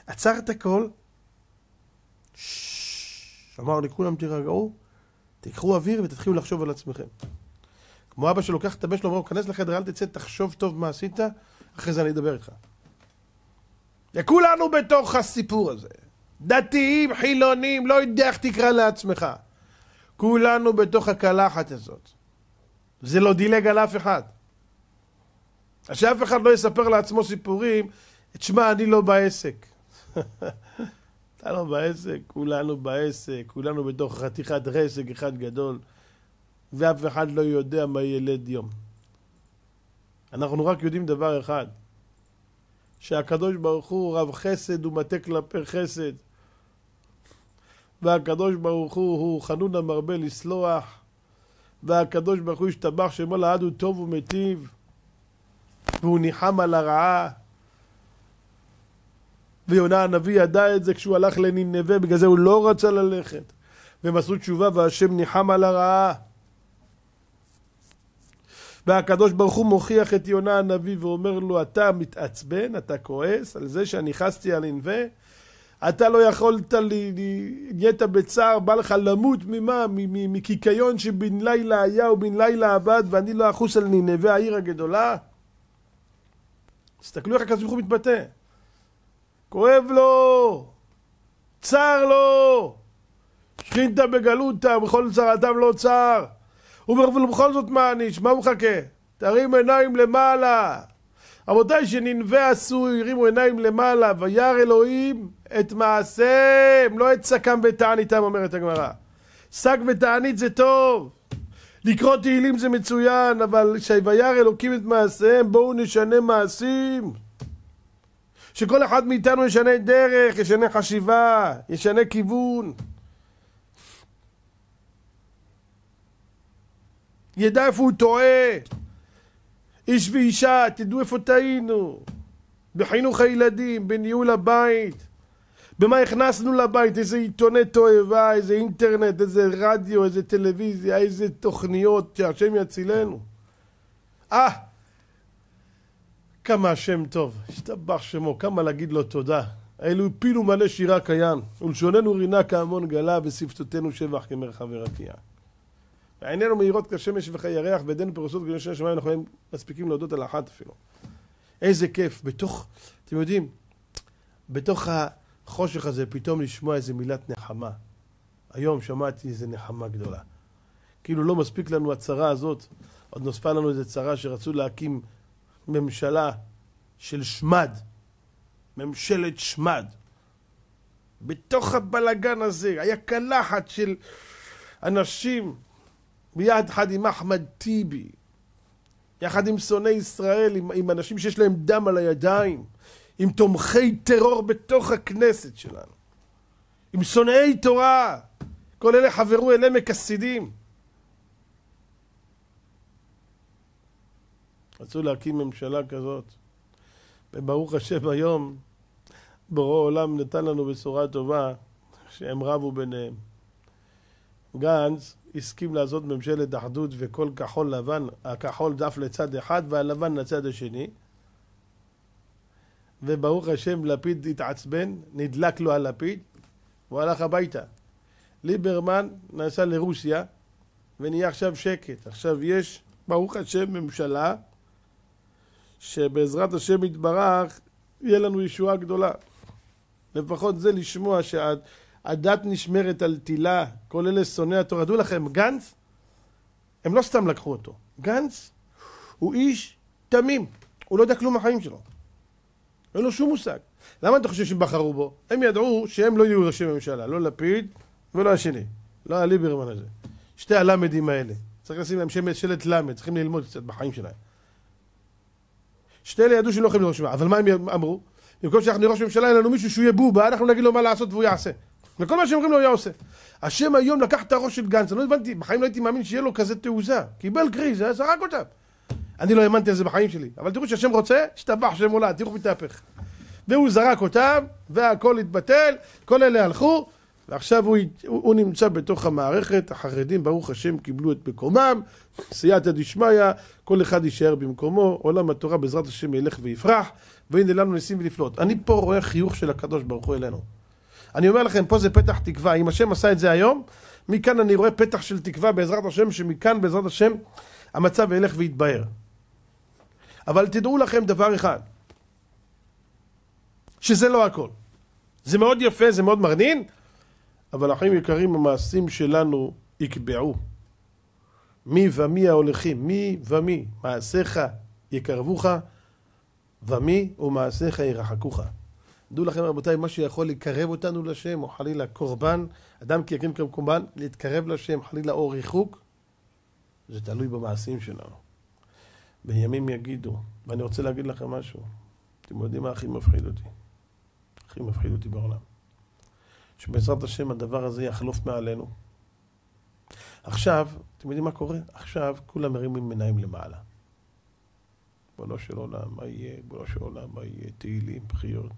עצר את הכל, אמר לכולם תירגעו, תיקחו אוויר ותתחילו לחשוב על עצמכם. כמו אבא שלוקח את הבן שלו ואומר, כנס לחדר, אל תצא, תחשוב טוב מה עשית, אחרי זה אני אדבר איתך. וכולנו בתוך הסיפור הזה. דתיים, חילונים, לא יודע איך תקרא לעצמך. כולנו בתוך הקלחת הזאת. זה לא דילג על אף אחד. אז שאף אחד לא יספר לעצמו סיפורים, תשמע, אני לא בעסק. [laughs] אתה לא בעסק, כולנו בעסק, כולנו בתוך חתיכת רסק אחד גדול, ואף אחד לא יודע מה ילד יום. אנחנו רק יודעים דבר אחד, שהקדוש ברוך הוא רב חסד ומטה כלפי חסד, והקדוש ברוך הוא הוא חנון המרבה לסלוח, והקדוש ברוך הוא השתבח שמו לעד הוא טוב ומיטיב, והוא ניחם על הרעה. ויונה הנביא ידע את זה כשהוא הלך לנינווה, בגלל זה הוא לא רצה ללכת. והם עשו תשובה והשם ניחם על הרעה. והקדוש ברוך הוא מוכיח את יונה הנביא ואומר לו, אתה מתעצבן, אתה כועס על זה שאני נכנסתי על ענווה? אתה לא יכולת, נהיית בצער, בא לך למות ממה? מקיקיון שבן לילה היה ובן לילה אבד ואני לא אחוס על נינווה העיר הגדולה? תסתכלו איך הקדוש ברוך הוא מתבטא. כואב לו, צר לו, שכינתה בגלותה, בכל צרתם לא צר. הוא אומר, ובכל זאת מעניש, מה הוא מחכה? תרים עיניים למעלה. רבותיי, שננבה עשו, הרימו עיניים למעלה, וירא אלוהים את מעשיהם, לא את שקם ותעניתם, אומרת הגמרא. שק ותענית זה טוב. לקרוא תהילים זה מצוין, אבל שוירא אלוקים את מעשיהם, בואו נשנה מעשים. שכל אחד מאיתנו ישנה דרך, ישנה חשיבה, ישנה כיוון. ידע איפה הוא טועה. איש ואישה, תדעו איפה טעינו. בחינוך הילדים, בניהול הבית. במה הכנסנו לבית, איזה עיתוני תועבה, איזה אינטרנט, איזה רדיו, איזה טלוויזיה, איזה תוכניות, שהשם יצילנו. אה, כמה השם טוב, השתבח שמו, כמה להגיד לו תודה. האלו הפילו מלא שירה קיים, ולשוננו רינה כהמון גלה, ושפתותינו שבח כמרחבי רקיע. ועינינו מאירות כשמש וכירח, וידינו פרוסות כגון שני שמיים, אנחנו מספיקים להודות על אחת אפילו. איזה כיף, בתוך, אתם יודעים, בתוך החושך הזה, פתאום לשמוע איזה מילת נחמה. היום שמעתי איזה נחמה גדולה. כאילו לא מספיק לנו הצרה הזאת, עוד נוספה לנו איזה צרה שרצו להקים ממשלה של שמד, ממשלת שמד. בתוך הבלגן הזה היה קלחת של אנשים ביד אחד עם אחמד טיבי, יחד עם שונאי ישראל, עם, עם אנשים שיש להם דם על הידיים, עם תומכי טרור בתוך הכנסת שלנו, עם שונאי תורה, כל אלה חברו אל עמק הסידים. רצו להקים ממשלה כזאת. וברוך השם היום, בורא עולם נתן לנו בשורה טובה, שהם רבו ביניהם. גנץ הסכים לעשות ממשלת אחדות וכל כחול לבן, הכחול דף לצד אחד והלבן לצד השני. וברוך השם לפיד התעצבן, נדלק לו הלפיד, הוא הלך הביתה. ליברמן נסע לרוסיה ונהיה עכשיו שקט. עכשיו יש, ברוך השם, ממשלה שבעזרת השם יתברך יהיה לנו ישועה גדולה. לפחות זה לשמוע שהדת נשמרת על תילה, כל אלה שונאי התורה. דעו לכם, גנץ, הם לא סתם לקחו אותו. גנץ הוא איש תמים, הוא לא יודע כלום מהחיים שלו. אין לו שום מושג. למה אתה חושב שהם בחרו בו? הם ידעו שהם לא יהיו ראשי ממשלה, לא לפיד ולא השני, לא הליברמן הזה. שתי הלמדים האלה. צריך לשים להם שם שלט למד, צריכים ללמוד קצת בחיים שלהם. שתי אלה ידעו שהם לא יכולים להיות ראש ממשלה, אבל מה הם אמרו? במקום שאנחנו נהיה ראש ממשלה, אין לנו מישהו שהוא יהיה בובה, אנחנו נגיד לו מה לעשות והוא יעשה. וכל מה שאומרים לו הוא עושה. השם היום לקח את הראש של גנץ, אני לא הבנתי, בחיים לא הייתי מאמין שיהיה לו כזה תעוזה. קיבל קריז, זרק אותם. אני לא האמנתי על זה בחיים שלי. אבל תראו שהשם רוצה, השתבח שם עולה, תראו מתהפך. והוא זרק אותם, והכל התבטל, כל אלה הלכו, ועכשיו הוא, הוא נמצא בתוך המערכת, החרדים ברוך השם קיבלו את מקומם, סייעתא דשמיא, כל אחד יישאר במקומו, עולם התורה בעזרת השם ילך ויפרח, והנה לנו ניסים ונפלאות. אני פה רואה חיוך של הקדוש ברוך הוא אלינו. אני אומר לכם, פה זה פתח תקווה, אם השם עשה את זה היום, מכאן אני רואה פתח של תקווה בעזרת השם, שמכאן בעזרת השם המצב ילך ויתבהר. אבל תדעו לכם דבר אחד, שזה לא הכל. זה מאוד יפה, זה מאוד מרנין, אבל אחים יקרים, המעשים שלנו יקבעו. מי ומי ההולכים, מי ומי, מעשיך יקרבוך, ומי ומעשיך ירחקוך. דעו לכם רבותיי, מה שיכול לקרב אותנו לשם, או חלילה קורבן, אדם כי יקרים כקורבן, להתקרב לשם, חלילה או ריחוק, זה תלוי במעשים שלנו. בימים יגידו, ואני רוצה להגיד לכם משהו, אתם יודעים מה הכי מפחיד אותי? הכי מפחיד אותי בעולם. שבעזרת השם הדבר הזה יחלוף מעלינו. עכשיו, אתם יודעים מה קורה? עכשיו כולם מרימים עיניים למעלה. בונו של עולם, מה יהיה? בונו של עולם, מה יהיה? תהילים, בחיות.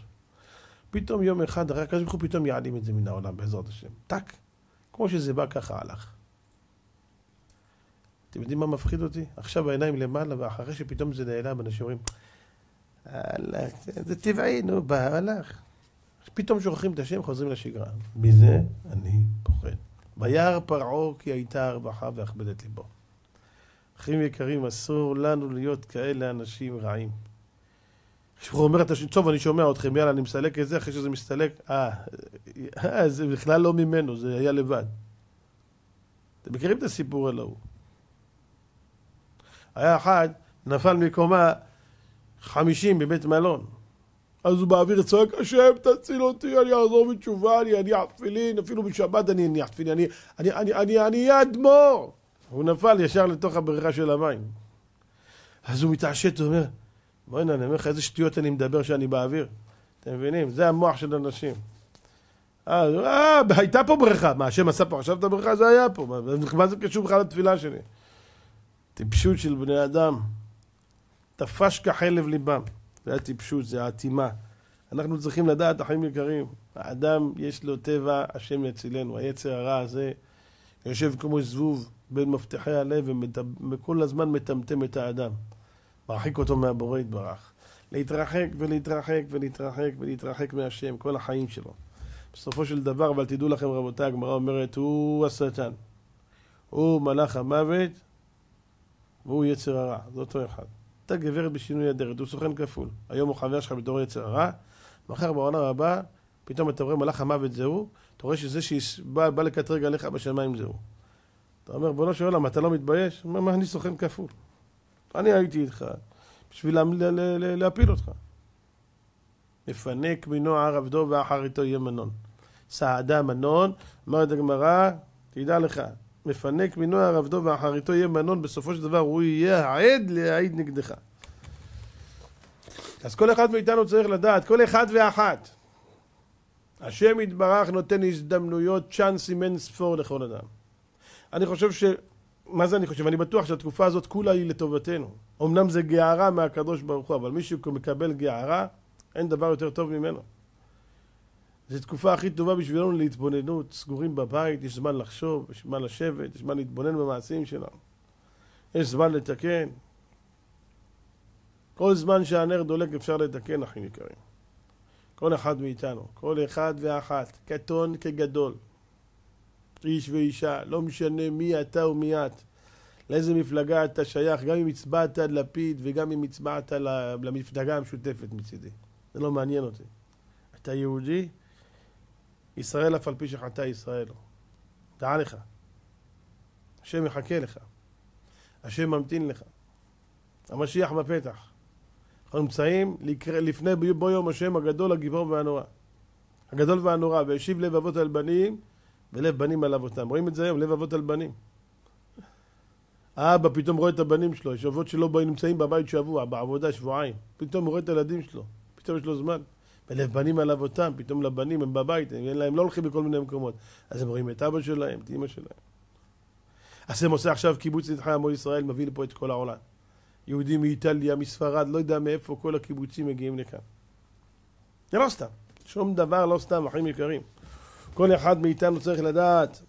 פתאום יום אחד, הרי הקדוש ברוך הוא פתאום יעלים את זה מן העולם בעזרת השם. טאק. כמו שזה בא, ככה הלך. אתם יודעים מה מפחיד אותי? עכשיו העיניים למעלה, ואחרי שפתאום זה נעלם, אנשים אומרים, הלך, זה טבעי, נו, בא, הלך. פתאום שוכחים את השם, חוזרים לשגרה. מזה אני פוחד. וירא פרעה כי הייתה הרווחה והכבדת ליבו. אחים יקרים, אסור לנו להיות כאלה אנשים רעים. כשהוא אומר את השם, טוב, אני שומע אתכם, יאללה, אני מסלק את זה, אחרי שזה מסתלק, אה, אה, זה בכלל לא ממנו, זה היה לבד. אתם מכירים את הסיפור על ההוא? היה אחד, נפל מקומה חמישים בבית מלון. אז הוא באוויר צועק, השם תציל אותי, אני אחזור בתשובה, אני אניח תפילין, אפילו בשבת אני אניח תפילין, אני אני, אני, אני, אני אהיה אדמו"ר. הוא נפל ישר לתוך הבריכה של המים. אז הוא מתעשת, הוא אומר, בוא'נה, אני אומר לך איזה שטויות אני מדבר שאני באוויר. אתם מבינים? זה המוח של אנשים. אה, הייתה פה בריכה. מה, השם עשה פה עכשיו את הבריכה? זה היה פה. מה, מה זה קשור בכלל לתפילה שלי? טיפשות של בני אדם. תפש כחלב ליבם. זה הטיפשות, זה האטימה. אנחנו צריכים לדעת, אחים יקרים, האדם יש לו טבע, השם יצילנו. היצר הרע הזה יושב כמו זבוב בין מפתחי הלב וכל הזמן מטמטם את האדם. מרחיק אותו מהבורא יתברך. להתרחק ולהתרחק ולהתרחק ולהתרחק מהשם כל החיים שלו. בסופו של דבר, אבל תדעו לכם רבותיי, הגמרא אומרת, הוא השטן. הוא מלאך המוות והוא יצר הרע. זה אותו אחד. אתה גברת בשינוי אדרת, הוא סוכן כפול. היום הוא חבר שלך בתור יצר הרע, מחר בעולם הבא, פתאום אתה רואה מלאך המוות זה הוא, אתה רואה שזה שבא לקטרג עליך בשמיים זה הוא. אתה אומר, בוא נשאל למה, אתה לא מתבייש? הוא אומר, מה, אני סוכן כפול. אני הייתי איתך בשביל להפיל אותך. מפנק מנוע עבדו ואחריתו יהיה מנון. סעדה מנון, אומרת הגמרא, תדע לך, מפנק מנוע עבדו ואחריתו יהיה מנון, בסופו של דבר הוא יהיה העד להעיד נגדך. אז כל אחד מאיתנו צריך לדעת, כל אחד ואחת. השם יתברך נותן הזדמנויות, צ'אנסים אין ספור לכל אדם. אני חושב ש... מה זה אני חושב? אני בטוח שהתקופה הזאת כולה היא לטובתנו. אמנם זה גערה מהקדוש ברוך הוא, אבל מישהו מקבל גערה, אין דבר יותר טוב ממנו. זו תקופה הכי טובה בשבילנו להתבוננות, סגורים בבית, יש זמן לחשוב, יש זמן לשבת, יש זמן להתבונן במעשים שלנו. יש זמן לתקן. כל זמן שהנר דולק אפשר לתקן, אחים יקרים. כל אחד מאיתנו, כל אחד ואחת, קטון כגדול. איש ואישה, לא משנה מי אתה ומי את, לאיזה מפלגה אתה שייך, גם אם הצבעת לפיד וגם אם הצבעת למפלגה המשותפת מצידי. זה לא מעניין אותי. אתה יהודי, ישראל אף על פי שחטא ישראל. דע לך. השם מחכה לך. השם ממתין לך. המשיח בפתח. אנחנו נמצאים לפני בוא יום השם הגדול, הגיבור והנורא. הגדול והנורא, והשיב לב אבות על בנים ולב בנים על אבותם. רואים את זה היום, לב אבות על בנים. האבא פתאום רואה את הבנים שלו, יש אבות שלא נמצאים בבית שבוע, בעבודה שבועיים. פתאום הוא רואה את הילדים שלו, פתאום יש לו זמן. ולב בנים על אבותם, פתאום לבנים הם בבית, הם, הם לא הולכים בכל מיני מקומות. אז הם רואים את אבא שלהם, את אמא שלהם. השם עושה עכשיו קיבוץ נדחי עמו ישראל, מביא לפה את כל העולם. יהודים מאיטליה, מספרד, לא יודע מאיפה כל הקיבוצים מגיעים לכאן. זה לא סתם, שום דבר לא סתם, אחים יקרים. כל אחד מאיתנו צריך לדעת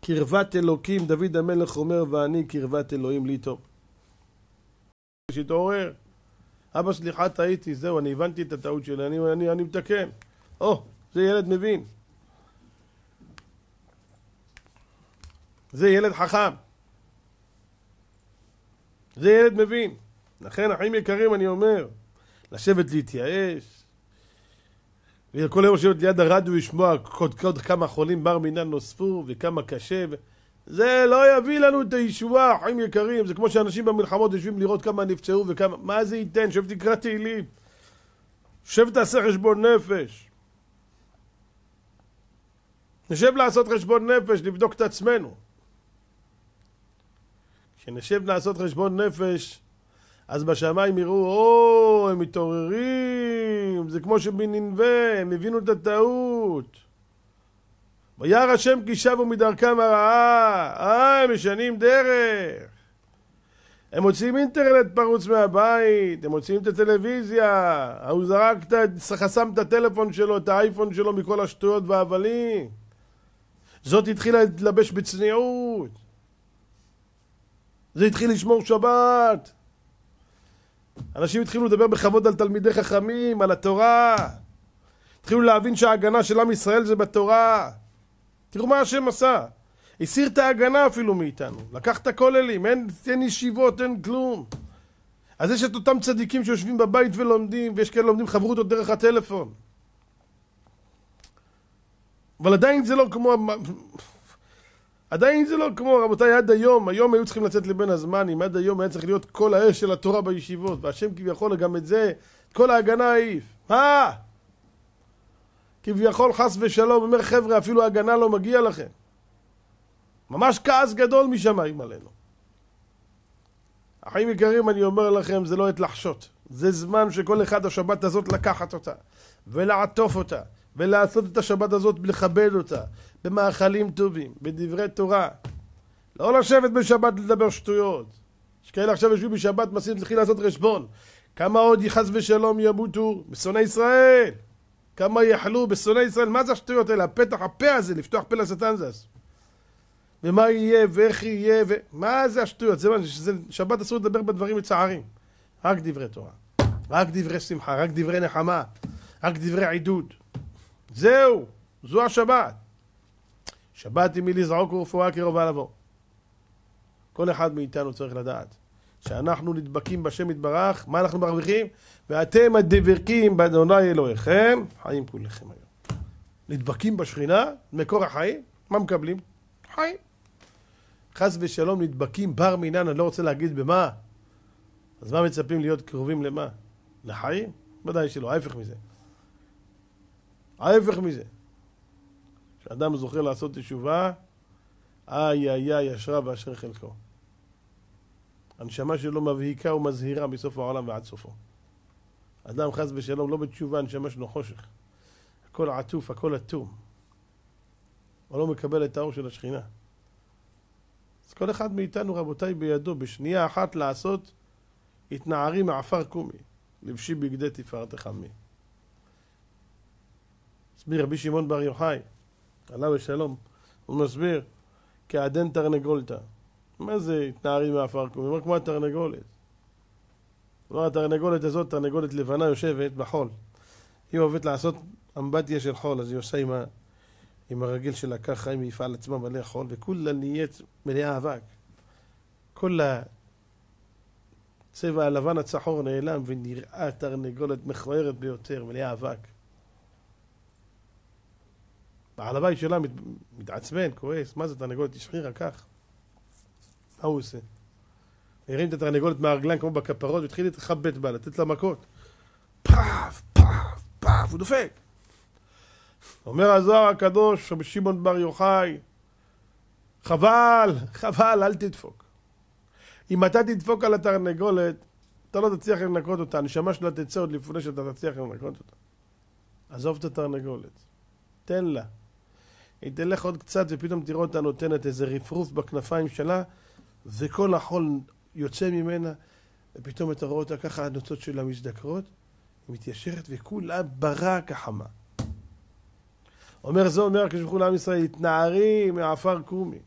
קרבת אלוקים, דוד המלך אומר, ואני קרבת אלוהים לי טוב. שיתעורר. אבא סליחה טעיתי, זהו, אני הבנתי את הטעות שלי, אני, אני, אני מתקן. או, זה ילד מבין. זה ילד חכם. זה ילד מבין. לכן, אחים יקרים, אני אומר, לשבת להתייאש, וכל היום לשבת ליד הרדיו לשמוע עוד כמה חולים בר מינן נוספו וכמה קשה ו... זה לא יביא לנו את הישועה, חיים יקרים, זה כמו שאנשים במלחמות יושבים לראות כמה נפצעו וכמה, מה זה ייתן? שב תקרא תהילים, שב תעשה חשבון נפש. נשב לעשות חשבון נפש, לבדוק את עצמנו. כשנשב לעשות חשבון נפש, אז בשמיים יראו, או, הם מתעוררים, זה כמו שבננבה, הם הבינו את הטעות. וירא השם כי שבו מדרכם הרעה, אה, הם משנים דרך. הם מוציאים אינטרנט פרוץ מהבית, הם מוציאים את הטלוויזיה, ההוא זרק, חסם את הטלפון שלו, את האייפון שלו מכל השטויות וההבלים. זאת התחילה להתלבש בצניעות. זה התחיל לשמור שבת. אנשים התחילו לדבר בכבוד על תלמידי חכמים, על התורה. התחילו להבין שההגנה של עם ישראל זה בתורה. תראו מה השם עשה. הסיר את ההגנה אפילו מאיתנו. לקח את הכוללים, אין, אין ישיבות, אין כלום. אז יש את אותם צדיקים שיושבים בבית ולומדים, ויש כאלה לומדים חברותות דרך הטלפון. אבל עדיין זה לא כמו... עדיין זה לא כמו, רבותיי, עד היום, היום היו צריכים לצאת לבין הזמנים, עד היום היה צריך להיות כל האש של התורה בישיבות, והשם כביכול גם את זה, את כל ההגנה העיף. מה? כביכול חס ושלום, אומר חבר'ה, אפילו ההגנה לא מגיע לכם. ממש כעס גדול משמיים עלינו. אחים יקרים, אני אומר לכם, זה לא עת לחשות. זה זמן שכל אחד השבת הזאת לקחת אותה, ולעטוף אותה, ולעשות את השבת הזאת, לכבד אותה, במאכלים טובים, בדברי תורה. לא לשבת בשבת לדבר שטויות. יש כאלה עכשיו יושבים בשבת, מנסים להתחיל לעשות חשבון. כמה עוד חס ושלום ימותו בשונאי ישראל? כמה יחלו בשונאי ישראל? מה זה השטויות האלה? הפתח, הפה הזה, לפתוח פה לשטן זה אסור. ומה יהיה, ואיך יהיה, ו... מה זה השטויות? זה מה, שזה, שבת אסור לדבר בדברים מצערים. רק דברי תורה. רק דברי שמחה, רק דברי נחמה, רק דברי עידוד. זהו, זו השבת. שבת עם מי לזעוק ורפואה קרובה לבוא. כל אחד מאיתנו צריך לדעת שאנחנו נדבקים בשם יתברך, מה אנחנו מרוויחים? ואתם הדבקים באדוני אלוהיכם, חיים כולכם היום. נדבקים בשכינה, מקור החיים, מה מקבלים? חיים. חס ושלום נדבקים בר מינן, אני לא רוצה להגיד במה. אז מה מצפים להיות קרובים למה? לחיים? ודאי שלא, ההפך מזה. ההפך מזה. כשאדם זוכה לעשות תשובה, איי איי איי אשרה ואשר חלקו. הנשמה שלו מבהיקה ומזהירה מסוף העולם ועד סופו. אדם חס ושלום לא בתשובה, הנשמה שלו חושך. הכל עטוף, הכל אטום. הוא לא מקבל את האור של השכינה. אז כל אחד מאיתנו, רבותיי, בידו, בשנייה אחת לעשות התנערי מעפר קומי, לבשי בגדי תפארת חמי. הסביר רבי שמעון בר יוחאי, עליו השלום, הוא מסביר, כעדן תרנגולתא. מה זה התנערי קומי? הוא אומר כמו התרנגולת. כלומר, התרנגולת הזאת, תרנגולת לבנה יושבת בחול. היא אוהבת לעשות אמבטיה של חול, אז היא עושה עם, ה... עם הרגל שלה ככה, עם מפעל עצמה מלא חול, וכולה נהיית מלאה אבק. כל הצבע הלבן הצחור נעלם ונראה תרנגולת מכוערת ביותר, מלאה אבק. בעל הבית שלה מת, מתעצבן, כועס, מה זה תרנגולת? תשחררה כך. מה הוא עושה? הרים את התרנגולת מהרגליים כמו בכפרות והתחיל להתחבט בה, לתת לה מכות. פאף, פאף, פאף, הוא דופק. אומר הזוהר הקדוש, רבי שמעון בר יוחאי, חבל, חבל, אל תדפוק. אם אתה תדפוק על התרנגולת, אתה לא תצליח לנקות אותה, הנשמה שלה תצא עוד לפני שאתה תצליח לנקות אותה. עזוב את התרנגולת, תן לה. היא תלך עוד קצת ופתאום תראו אותה נותנת איזה רפרוף בכנפיים שלה וכל החול יוצא ממנה ופתאום אתה רואה אותה ככה הנוצות שלה מזדקרות היא מתיישרת וכולה ברק החמה אומר זה אומר הקדוש לעם ישראל התנערי מעפר קומי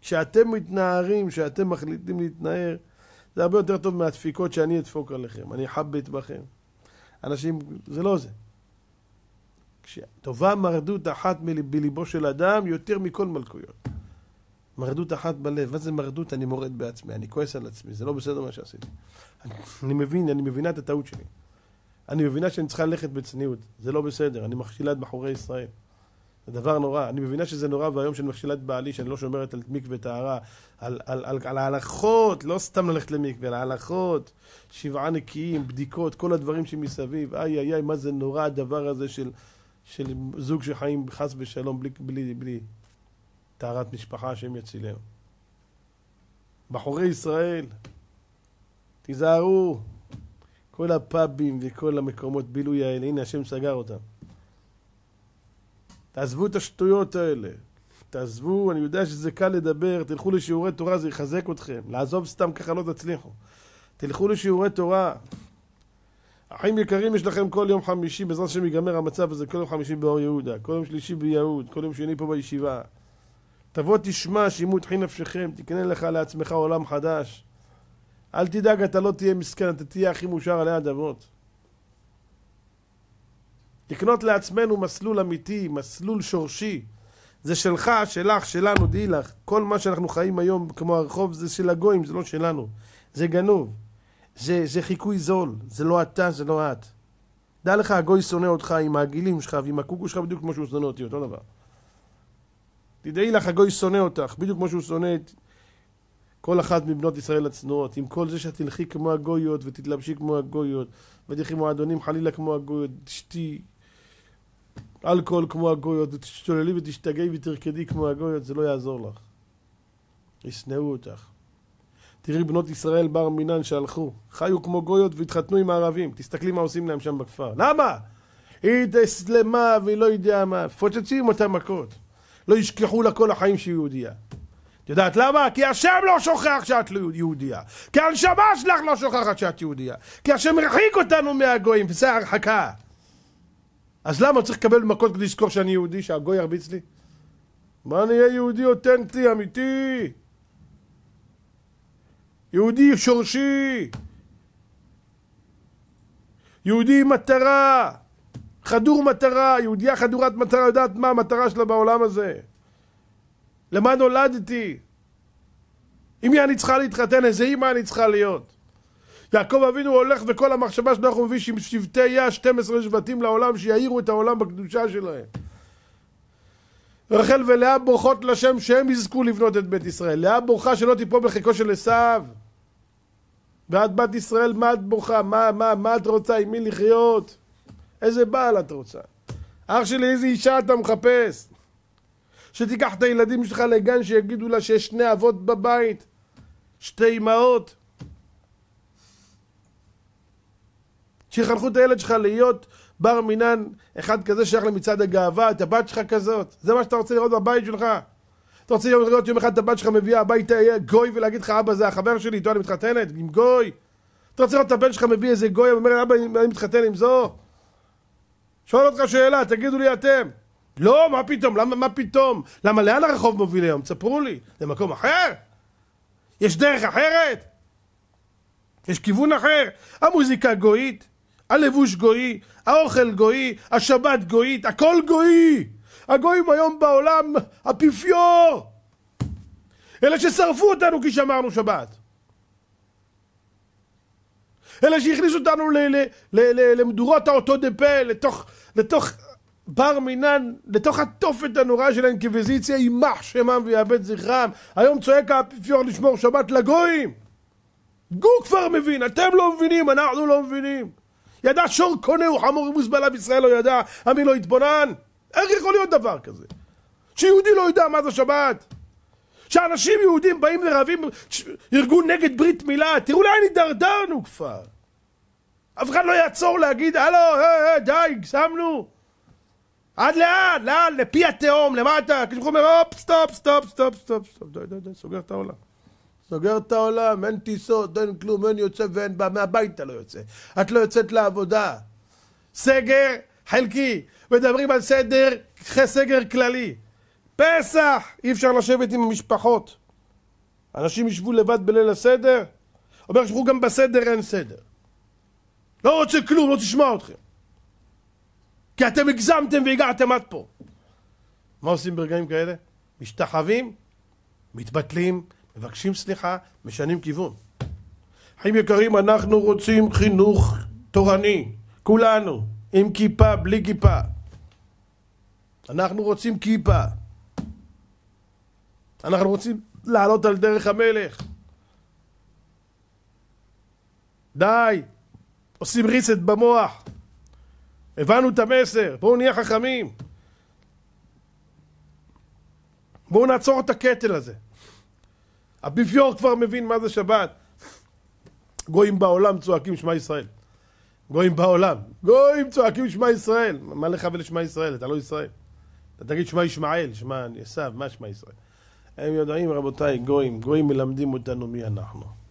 כשאתם מתנערים, כשאתם מחליטים להתנער זה הרבה יותר טוב מהדפיקות שאני אדפוק עליכם אני אחבט בכם. אנשים, זה לא זה. טובה מרדות אחת בליבו של אדם יותר מכל מלכויות. מרדות אחת בלב. מה זה מרדות? אני מורד בעצמי, אני כועס על עצמי, זה לא בסדר מה שעשיתי. אני, אני מבין, אני מבינה את הטעות שלי. אני מבינה שאני צריכה ללכת בצניעות, זה לא בסדר, אני מכשילה את בחורי ישראל. זה דבר נורא. אני מבינה שזה נורא ואיום שאני מכשילה את בעלי, שאני לא שומרת על מקווה טהרה, על, על, על, על ההלכות, לא סתם ללכת למקווה, על ההלכות, שבעה נקיים, בדיקות, כל הדברים שמסביב. איי איי איי, מה זה נורא הדבר הזה של... של זוג שחיים חס ושלום בלי, בלי, בלי טהרת משפחה, השם יצילנו. בחורי ישראל, תיזהרו, כל הפאבים וכל המקומות בילוי האלה, הנה השם סגר אותם. תעזבו את השטויות האלה. תעזבו, אני יודע שזה קל לדבר, תלכו לשיעורי תורה, זה יחזק אתכם. לעזוב סתם ככה לא תצליחו. תלכו לשיעורי תורה. אחים יקרים, יש לכם כל יום חמישי, בעזרת השם ייגמר המצב הזה, כל יום חמישי באור יהודה, כל יום שלישי ביהוד, כל יום שני פה בישיבה. תבוא תשמע שימו תחי נפשכם, תקנה לך לעצמך עולם חדש. אל תדאג, אתה לא תהיה מסכן, אתה תהיה הכי מאושר עלי אדמות. לקנות לעצמנו מסלול אמיתי, מסלול שורשי. זה שלך, שלך, שלנו, דעי לך. כל מה שאנחנו חיים היום כמו הרחוב זה של הגויים, זה לא שלנו. זה גנוב. זה, זה חיקוי זול. זה לא אתה, זה לא את. דע לך, הגוי שונא אותך עם העגילים שלך ועם הקוקו שלך בדיוק כמו שהוא שונא אותי, אותו דבר. תדעי לך, הגוי שונא אותך, בדיוק כמו שהוא שונא את כל אחת מבנות ישראל הצנועות. עם כל זה שאת תלכי כמו הגויות ותתלבשי כמו הגויות ותלכי מועדונים חלילה כמו הגויות, תשתי אלכוהול כמו הגויות ותשתוללי ותשתגעי ותרקדי כמו הגויות, זה לא יעזור לך. ישנאו אותך. תראי בנות ישראל בר מינן שהלכו, חיו כמו גויות והתחתנו עם הערבים. תסתכלי מה עושים להם שם בכפר. למה? היא תסלמה והיא לא יודע מה. פוצצים אותה מכות. לא ישכחו לה כל החיים שהיא יהודייה. את יודעת למה? כי השם לא שוכח שאת לא יהודייה. כי הנשמה שלך לא שוכחת שאת יהודייה. כי השם הרחיק אותנו מהגויים, וזה הרחקה. אז למה צריך לקבל מכות כדי לזכור שאני יהודי, שהגוי ירביץ לי? מה נהיה יהודי אותנטי, אמיתי? יהודי שורשי, יהודי מטרה, חדור מטרה, יהודייה חדורת מטרה יודעת מה המטרה שלה בעולם הזה. למה נולדתי? עם מי אני צריכה להתחתן? איזה אימא אני צריכה להיות? יעקב אבינו הולך וכל המחשבה שלו אנחנו מביא שבטי יה 12 שבטים לעולם שיאירו את העולם בקדושה שלהם. רחל ולאה בורכות לשם שהם יזכו לבנות את בית ישראל. לאה בורכה שלא תיפול בחיקו של עשיו. ואת בת ישראל, מה את בוכה? מה, מה, מה את רוצה? עם מי לחיות? איזה בעל את רוצה? אח שלי, איזה אישה אתה מחפש? שתיקח את הילדים שלך לגן שיגידו לה שיש שני אבות בבית, שתי אמהות. שיחנכו את הילד שלך להיות בר מינן, אחד כזה שייך למצעד הגאווה, את הבת שלך כזאת. זה מה שאתה רוצה לראות בבית שלך. אתה רוצה לראות יום אחד את הבת שלך מביאה הביתה גוי ולהגיד לך אבא זה החבר שלי, איתו אני מתחתנת, עם גוי? אתה רוצה לראות את הבן שלך מביא איזה גוי ואומר אבא אני מתחתן עם זו? שואל אותך שאלה, תגידו לי אתם. לא, מה פתאום? למה, מה פתאום? למה לאן הרחוב מוביל היום? תספרו לי. למקום אחר? יש דרך אחרת? יש כיוון אחר? המוזיקה גויית, הלבוש גוי, האוכל גוי, השבת גויית, הכל גוי! הגויים היום בעולם, אפיפיור! אלה ששרפו אותנו כי שמרנו שבת. אלה שהכניסו אותנו למדורות האותו דה פה, לתוך, לתוך בר מינן, לתוך התופת הנוראה של האינקוויזיציה, יימח שמם ויאבד זכרם. היום צועק האפיפיור לשמור שבת לגויים. גו כבר מבין, אתם לא מבינים, אנחנו לא מבינים. ידע שור קונה וחמור ומוזבלה בישראל לא ידע, עמי לא התבונן. איך יכול להיות דבר כזה? שיהודי לא יודע מה זה שבת? שאנשים יהודים באים ורבים ארגון נגד ברית מילה, תראו לאן הידרדרנו כבר. אף אחד לא יעצור להגיד, הלו, היי, היי, די, הגזמנו. עד לאן? לאן? לפי התהום, למטה. כשהוא אומר, הופ, סטופ, סטופ, סטופ, סטופ, סטופ, די, די, די, סוגר את העולם. סוגר את העולם, אין טיסות, אין כלום, אין יוצא ואין בא, מהבית אתה לא יוצא. את לא יוצאת לעבודה. סגר חלקי. מדברים על סדר, סגר כללי. פסח! אי אפשר לשבת עם המשפחות. אנשים ישבו לבד בליל הסדר? אומר, שבו גם בסדר אין סדר. לא רוצה כלום, לא תשמע אתכם. כי אתם הגזמתם והגעתם עד פה. מה עושים ברגעים כאלה? משתחווים, מתבטלים, מבקשים סליחה, משנים כיוון. חיים יקרים, אנחנו רוצים חינוך תורני, כולנו, עם כיפה, בלי כיפה. אנחנו רוצים כיפה. אנחנו רוצים לעלות על דרך המלך. די, עושים ריסט במוח. הבנו את המסר, בואו נהיה חכמים. בואו נעצור את הקטל הזה. האפיפיור כבר מבין מה זה שבת. גויים בעולם צועקים שמע ישראל. גויים בעולם. גויים צועקים שמע ישראל. מה לך ולשמע ישראל? אתה לא ישראל. אתה תגיד שמע ישמעאל, שמע עשיו, מה שמע ישראל? הם יודעים רבותיי, גויים, גויים מלמדים אותנו מי אנחנו.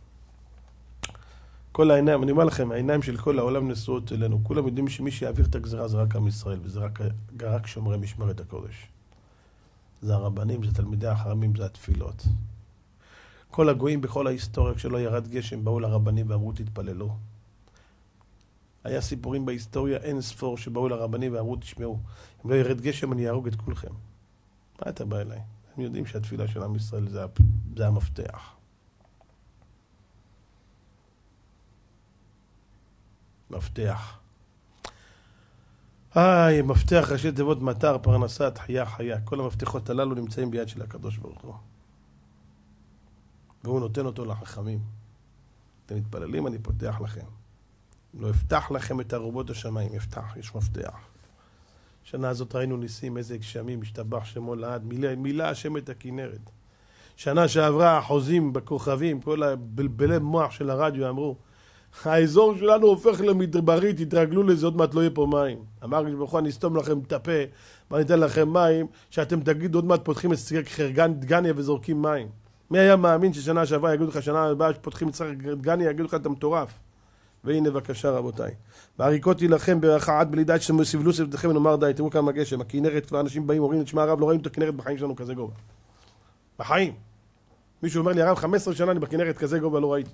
כל העיניים, אני אומר לכם, העיניים של כל העולם נשואות אלינו. כולם יודעים שמי שיעביר את הגזרה זה רק עם ישראל, וזה רק, רק שומרי משמרת הקודש. זה הרבנים, זה תלמידי החכמים, זה התפילות. כל הגויים בכל ההיסטוריה, כשלא ירד גשם, באו לרבנים ואמרו תתפללו. היה סיפורים בהיסטוריה אין ספור שבאו לרבנים ואמרו תשמעו, אם לא ירד גשם אני אהרוג את כולכם. מה אתה בא אליי? הם יודעים שהתפילה של עם ישראל זה, זה המפתח. מפתח. איי, מפתח ראשי תיבות מטר, פרנסה, תחייה, חיה. כל המפתחות הללו נמצאים ביד של הקדוש ברוך הוא. והוא נותן אותו לחכמים. אתם מתפללים, אני פותח לכם. לא אפתח לכם את ארובות השמיים, אפתח, יש מפתח. שנה הזאת ראינו ניסים, איזה גשמים, השתבח שמו לעד, מילא, מילא השם את הכנרת. שנה שעברה החוזים בכוכבים, כל הבלבלי מוח של הרדיו אמרו, האזור שלנו הופך למדברית, תתרגלו לזה, עוד מעט לא יהיה פה מים. אמר הקדוש ברוך הוא, אני אסתום לכם את הפה, ואני אתן לכם מים, שאתם תגידו, עוד מעט פותחים את חרגן דגניה וזורקים מים. מי היה מאמין ששנה שעברה יגידו לך, שנה הבאה שפותחים את דגניה, יגידו לך, אתה מטורף. והנה בבקשה רבותיי. והריקותי לכם ברכה עד בלי די שסבלו סבלתכם ונאמר די, תראו כמה גשם, הכנרת, כבר אנשים באים, אומרים, תשמע הרב, לא ראינו את הכנרת בחיים שלנו כזה גובה. בחיים. מישהו אומר לי, הרב, 15 שנה אני בכנרת כזה גובה לא ראיתי.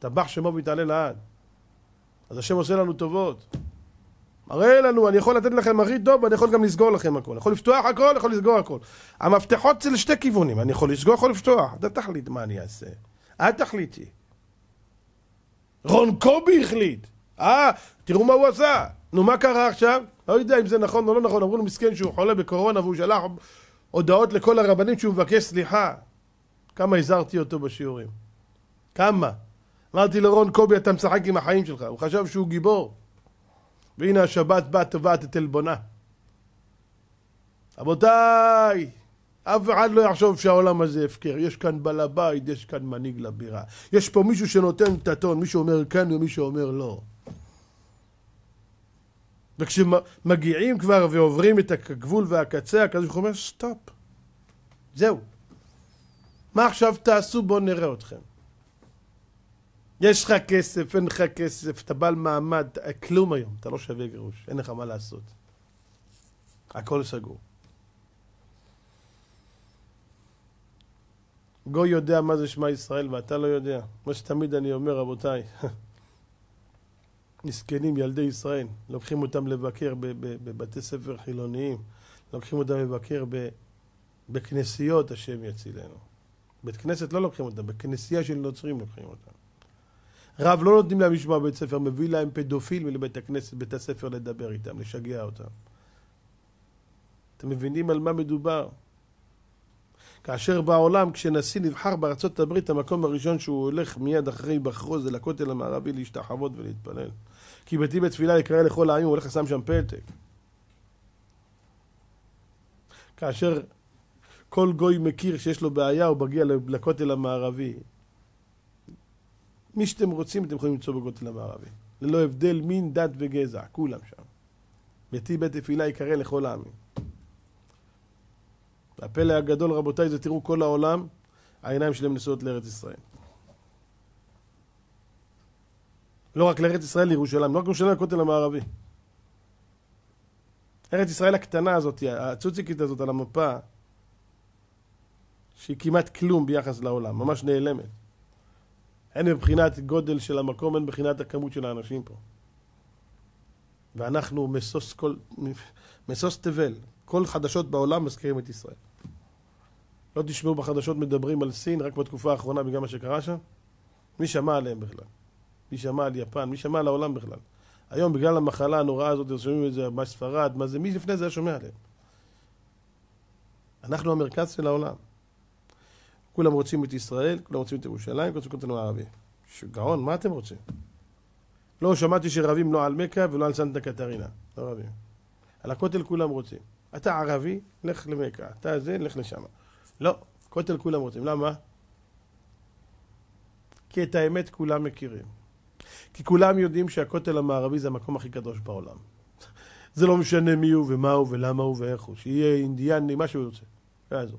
השתבח שמו ויתעלה לעד. אז השם עושה לנו טובות. מראה לנו, אני יכול לתת לכם הכי טוב, ואני יכול גם לסגור לכם הכל. יכול לפתוח הכל, יכול לסגור הכל. המפתחות זה לשתי כיוונים, אני יכול לסגור, יכול לפתוח. אתה תחליט מה אני אעשה. את תחליטי. רון קובי החליט. אה, תראו מה הוא עשה. נו, מה קרה עכשיו? לא יודע אם זה נכון או לא נכון. אמרו לו מסכן שהוא חולה בקורונה והוא שלח הודעות לכל הרבנים שהוא מבקש סליחה. כמה הזהרתי אותו בשיעורים. כמה? אמרתי לרון קובי, אתה משחק עם החיים שלך. הוא חשב שהוא גיבור. והנה השבת באה טובעת את עלבונה. רבותיי, אף אחד לא יחשוב שהעולם הזה הפקר. יש כאן בעל הבית, יש כאן מנהיג לבירה. יש פה מישהו שנותן את הטון, מישהו אומר כן ומישהו אומר לא. וכשמגיעים כבר ועוברים את הגבול והקצה, הקדוש ברוך הוא אומר סטופ. זהו. מה עכשיו תעשו? בואו נראה אתכם. יש לך כסף, אין לך כסף, אתה בעל מעמד, כלום היום, אתה לא שווה גרוש, אין לך מה לעשות. הכל סגור. גוי יודע מה זה שמע ישראל ואתה לא יודע. מה שתמיד אני אומר, רבותיי, [laughs] מסכנים ילדי ישראל, לוקחים אותם לבקר בבתי ספר חילוניים, לוקחים אותם לבקר בכנסיות, השם יצילנו. בית כנסת לא לוקחים אותם, בכנסייה של נוצרים לוקחים אותם. רב לא נותנים להם לשמוע בית ספר, מביא להם פדופיל לבית הכנסת, בית הספר לדבר איתם, לשגע אותם. אתם מבינים על מה מדובר? כאשר בעולם, כשנשיא נבחר בארצות הברית, המקום הראשון שהוא הולך מיד אחרי בחרו זה לכותל המערבי להשתחוות ולהתפלל. כי ביתי בתפילה יקרא לכל העמים, הוא הולך לשם שם פתק. כאשר כל גוי מכיר שיש לו בעיה, הוא מגיע לכותל המערבי. מי שאתם רוצים, אתם יכולים למצוא בכותל המערבי. ללא הבדל מין, דת וגזע, כולם שם. ביתי בית תפילה יקרא לכל העמים. והפלא הגדול, רבותיי, זה תראו כל העולם, העיניים שלהם נשואות לארץ ישראל. לא רק לארץ ישראל, לירושלים, לא רק לירושלים, לכותל המערבי. ארץ ישראל הקטנה הזאת, הצוציקית הזאת על המפה, שהיא כמעט כלום ביחס לעולם, ממש נעלמת. הן מבחינת גודל של המקום, הן מבחינת הכמות של האנשים פה. ואנחנו משוש כל... משוש תבל. כל חדשות בעולם מזכירים את ישראל. לא תשמעו בחדשות מדברים על סין רק בתקופה האחרונה בגלל מה שקרה שם? מי שמע עליהם בכלל? מי שמע על יפן? מי שמע על העולם בכלל? היום בגלל המחלה הנוראה הזאת, שומעים את זה, מה ספרד, מה זה, מי לפני זה היה שומע עליהם? אנחנו המרכז של העולם. כולם רוצים את ישראל, כולם רוצים את ירושלים, כולם רוצים אותנו הערבי. שגעון, מה אתם רוצים? לא, שמעתי שרבים לא על מכה ולא על סנטה קטרינה. לא רבים. על הכותל כולם רוצים. אתה ערבי, לך למכה. אתה זה, לך לשם. לא, כותל כולם רוצים. למה? כי את האמת כולם מכירים. כי כולם יודעים שהכותל המערבי זה המקום הכי קדוש בעולם. [laughs] זה לא משנה מי הוא ומה הוא ולמה הוא ואיך הוא. שיהיה אינדיאני, מה שהוא רוצה. לא יעזור.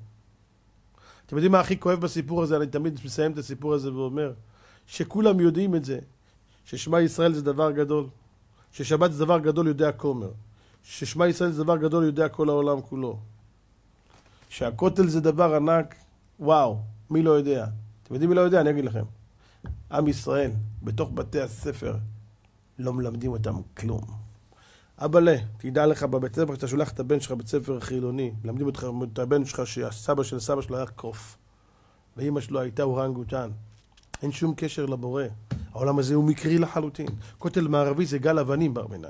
אתם יודעים מה הכי כואב בסיפור הזה? אני תמיד מסיים את הסיפור הזה ואומר שכולם יודעים את זה, ששמע ישראל זה דבר גדול, ששבת זה דבר גדול יודע כומר, ששמע ישראל זה דבר גדול יודע כל העולם כולו. שהכותל זה דבר ענק, וואו, מי לא יודע? אתם יודעים מי לא יודע? אני אגיד לכם. עם ישראל, בתוך בתי הספר, לא מלמדים אותם כלום. אבאלה, תדע לך בבית ספר, כשאתה שולח את הבן שלך בבית ספר חילוני, מלמדים אותך, את הבן שלך שהסבא של סבא שלו היה קוף, ואימא שלו הייתה אורנגוטן. אין שום קשר לבורא. העולם הזה הוא מקרי לחלוטין. כותל מערבי זה גל אבנים בר מינן.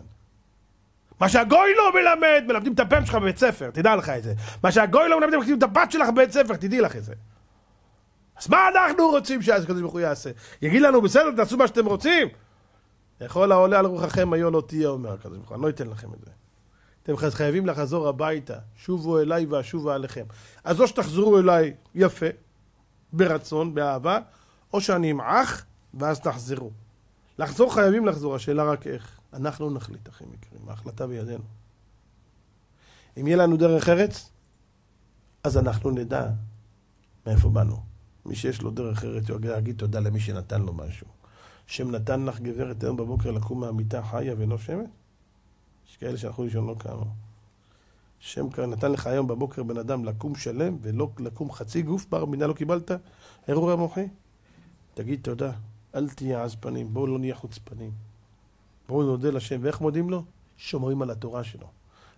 מה שהגוי לא מלמד, מלמדים את הבן שלך בבית ספר, תדע לך את זה. מה שהגוי לא מלמד, מלמדים את הבת שלך בבית ספר, תדעי לך את זה. אז מה אנחנו רוצים שהקדוש ברוך הוא יעשה? יגיד לנו, בסדר, תעשו מה שאתם רוצים? יכול העולה על רוחכם היו לא תהיה, אומר הקדוש ברוך הוא, אני לא אתן לכם את זה. אתם חייבים לחזור הביתה, שובו אליי ואשובה עליכם. אז או שתחזרו אליי יפה, ברצון, באהבה, או שאני אמעך, ואז תחזרו. לחזור חייבים לחזור, השאלה רק איך. אנחנו נחליט, אחים יקרים, ההחלטה בידינו. אם יהיה לנו דרך ארץ, אז אנחנו נדע מאיפה באנו. מי שיש לו דרך ארץ, הוא יגיד תודה למי שנתן לו משהו. שם נתן לך גברת היום בבוקר לקום מהמיטה חיה ונושמת? יש כאלה שהלכו לישון לא קמו. שם נתן לך היום בבוקר בן אדם לקום שלם ולא לקום חצי גוף, בר מינה לא קיבלת? אירוע המוחי? תגיד תודה, אל תהיה עז פנים, בואו לא נהיה חוצפנים. בואו נודה לשם, ואיך מודים לו? שומרים על התורה שלו,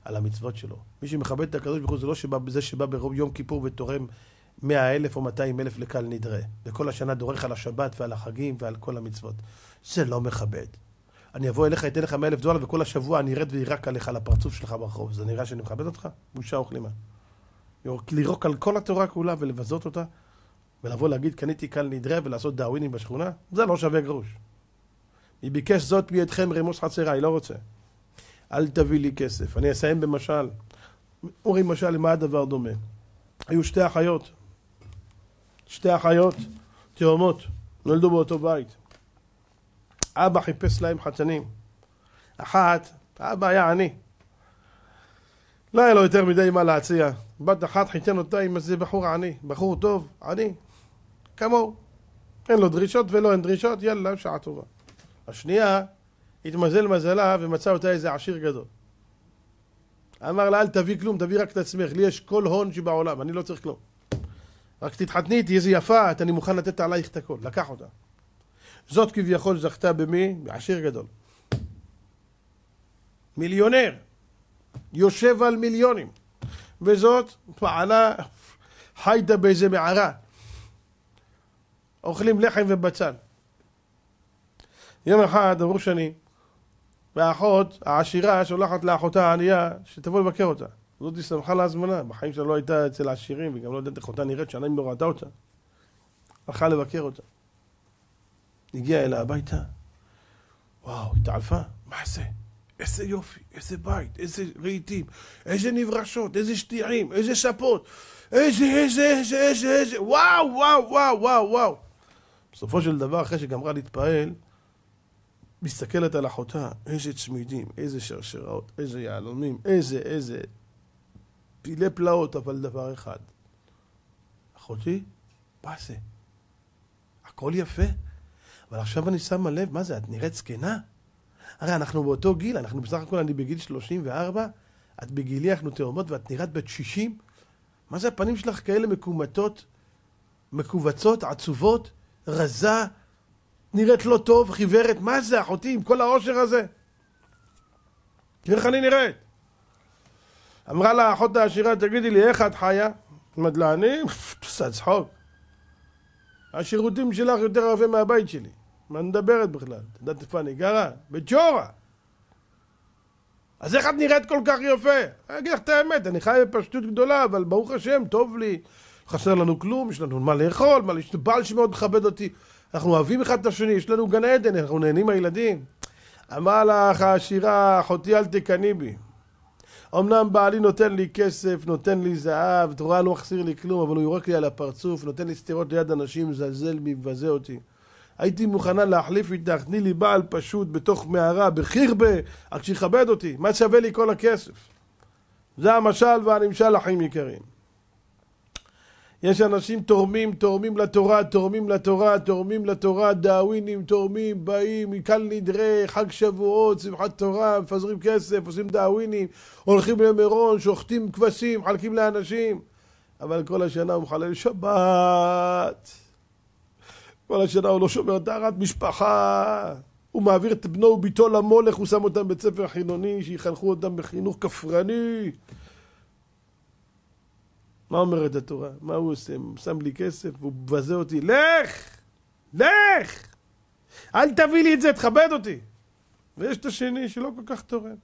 על המצוות שלו. מי שמכבד את הקדוש ברוך הוא זה לא שבא, זה שבא ברוב יום כיפור ותורם מאה אלף או מאתיים אלף לקל נדרה, וכל השנה דורך על השבת ועל החגים ועל כל המצוות. זה לא מכבד. אני אבוא אליך, אתן לך מאה אלף דולר, וכל השבוע אני ארד וירק עליך על הפרצוף שלך ברחוב. זה נראה שאני מכבד אותך? בושה וכלימה. לירוק על כל התורה כולה ולבזות אותה, ולבוא להגיד קניתי קל נדרה ולעשות דאווינים בשכונה, זה לא שווה גרוש. היא ביקש זאת מידכם רמוס חצרה, היא לא רוצה. אל תביא לי כסף. אני אסיים במשל. אומרים משל, למה הדבר דומה? היו שתי אחיות, שתי אחיות תאומות, נולדו באותו בית. אבא חיפש להם חתנים. אחת, אבא היה עני. לא היה לו יותר מדי מה להציע. בת אחת חיתן אותה עם איזה בחור עני. בחור טוב, עני. כמוהו. אין לו דרישות ולא אין דרישות, יאללה, שעה טובה. השנייה, התמזל מזלה ומצא אותה איזה עשיר גדול. אמר לה, אל תביא כלום, תביא רק את עצמך, לי יש כל הון שבעולם, אני לא צריך כלום. רק תתחתני איתי, איזה יפה, את אני מוכן לתת עלייך את הכל. לקח אותה. זאת כביכול זכתה במי? בעשיר גדול. מיליונר. יושב על מיליונים. וזאת פעלה, חייתה באיזה מערה. אוכלים לחם ובצל. יום אחד אמרו שני, והאחות העשירה שולחת לאחותה הענייה שתבוא לבקר אותה. זאתי שמחה להזמנה, בחיים שלה לא הייתה אצל העשירים וגם לא יודעת איך אותה נראית, אם לא ראתה אותה. הלכה לבקר אותה. הגיעה אליה הביתה, וואו, התעלפה, מה זה? איזה יופי, איזה בית, איזה רהיטים, איזה נברשות, איזה שטיעים, איזה ספות, איזה, איזה, איזה, איזה, איזה, וואו, וואו, וואו, וואו, וואו. בסופו של דבר, אחרי שגמרה להתפעל, מסתכלת על אחותה, איזה צמידים, איזה שרשראות, איזה יהלומים, איזה, איזה... פילי פלאות, אבל דבר אחד. אחותי, זה? הכל יפה, אבל עכשיו אני שמה לב, מה זה, את נראית זקנה? הרי אנחנו באותו גיל, אנחנו בסך הכל, אני בגיל 34, את בגילי, אנחנו תאומות, ואת נראית בת 60? מה זה הפנים שלך כאלה מקומטות, מכווצות, עצובות, רזה, נראית לא טוב, חיוורת, מה זה אחותי עם כל העושר הזה? תראה איך אני נראית. אמרה לה האחות העשירה, תגידי לי, איך את חיה? אמרת לה, אני? עושה צחוק. השירותים שלך יותר יפה מהבית שלי. מה מדברת בכלל? את יודעת איפה אני גרה? בצ'ורה. אז איך את נראית כל כך יפה? אני אגיד לך את האמת, אני חי בפשטות גדולה, אבל ברוך השם, טוב לי. חסר לנו כלום, יש לנו מה לאכול, מה יש בעל שמאוד מכבד אותי. אנחנו אוהבים אחד את השני, יש לנו גן עדן, אנחנו נהנים מהילדים. אמר לך העשירה, אחותי אל תקנאי בי. אמנם בעלי נותן לי כסף, נותן לי זהב, רואה, לא מחסיר לי כלום, אבל הוא יורק לי על הפרצוף, נותן לי סטירות ליד אנשים, מזלזל בי, מבזה אותי. הייתי מוכנה להחליף איתך, תני לי בעל פשוט בתוך מערה, בחירבה, רק שיכבד אותי, מה שווה לי כל הכסף? זה המשל והנמשל, אחים יקרים. יש אנשים תורמים, תורמים לתורה, תורמים לתורה, תורמים לתורה, דאווינים, תורמים, באים, מקל נדרה, חג שבועות, שמחת תורה, מפזרים כסף, עושים דאווינים, הולכים למירון, שוחטים כבשים, מחלקים לאנשים. אבל כל השנה הוא מחלל שבת. כל השנה הוא לא שומר טהרת משפחה. הוא מעביר את בנו וביתו למולך, הוא שם אותם בבית ספר חילוני, שיחנכו אותם בחינוך כפרני. מה אומרת התורה? מה הוא עושה? הוא שם לי כסף, והוא מבזה אותי. לך! לך! אל תביא לי את זה, תכבד אותי. ויש את השני שלא כל כך תורם.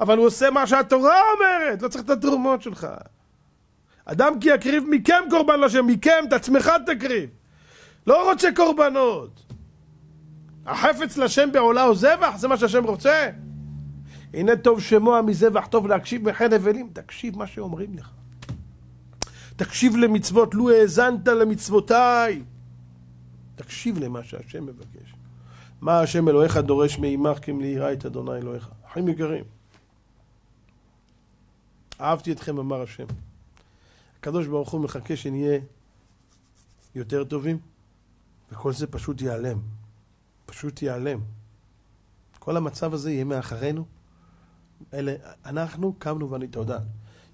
אבל הוא עושה מה שהתורה אומרת, לא צריך את התרומות שלך. אדם כי יקריב מכם קורבן לשם, מכם, את עצמך תקריב. לא רוצה קורבנות. החפץ לשם בעולה או זבח? זה מה שהשם רוצה? הנה טוב שמוע מזבח טוב להקשיב מחן אבלים. תקשיב מה שאומרים לך. תקשיב למצוות, לו האזנת למצוותיי. תקשיב למה שהשם מבקש. מה השם אלוהיך דורש מעמך ליראה את אדוני אלוהיך. אחים יקרים, אהבתי אתכם אמר השם. הקדוש ברוך הוא מחכה שנהיה יותר טובים, וכל זה פשוט ייעלם. פשוט ייעלם. כל המצב הזה יהיה מאחרינו. אלה, אנחנו קמנו ואני תודה.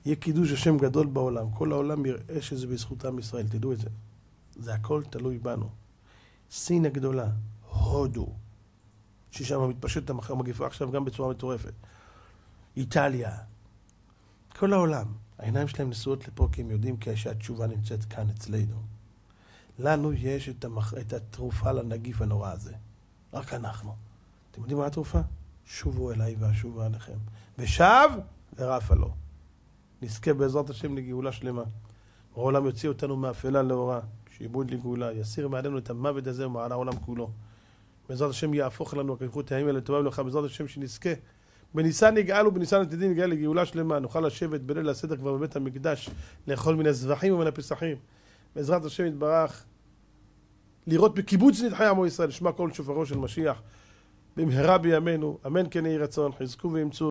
יהיה קידוש השם גדול בעולם. כל העולם יראה שזה בזכות עם ישראל, תדעו את זה. זה הכל תלוי בנו. סין הגדולה, הודו, ששם מתפשט המגיפה עכשיו גם בצורה מטורפת. איטליה, כל העולם. העיניים שלהם נשואות לפה כי הם יודעים שהתשובה נמצאת כאן אצלנו. לנו יש את, המח... את התרופה לנגיף הנורא הזה. רק אנחנו. אתם יודעים מה התרופה? שובו אליי ואשובו עליכם. ושב ורפה לו. נזכה בעזרת השם לגאולה שלמה. העולם יוציא אותנו מאפלה לאורה, שעיבוד לגאולה, יסיר מעלינו את המוות הזה ומעל העולם כולו. בעזרת השם יהפוך לנו הכיכות הימים לטובה ולך, בעזרת השם שנזכה. בניסן נגאל ובניסן עתידין נגאל לגאולה שלמה, נוכל לשבת בליל הסדר כבר בבית המקדש, לאכול מן הזבחים ומן הפסחים. בעזרת השם יתברך, לראות בקיבוץ נדחי עמו ישראל, לשמע קול שופרו של משיח, במהרה בימינו, אמן כן יהי רצון, חזקו ואמצו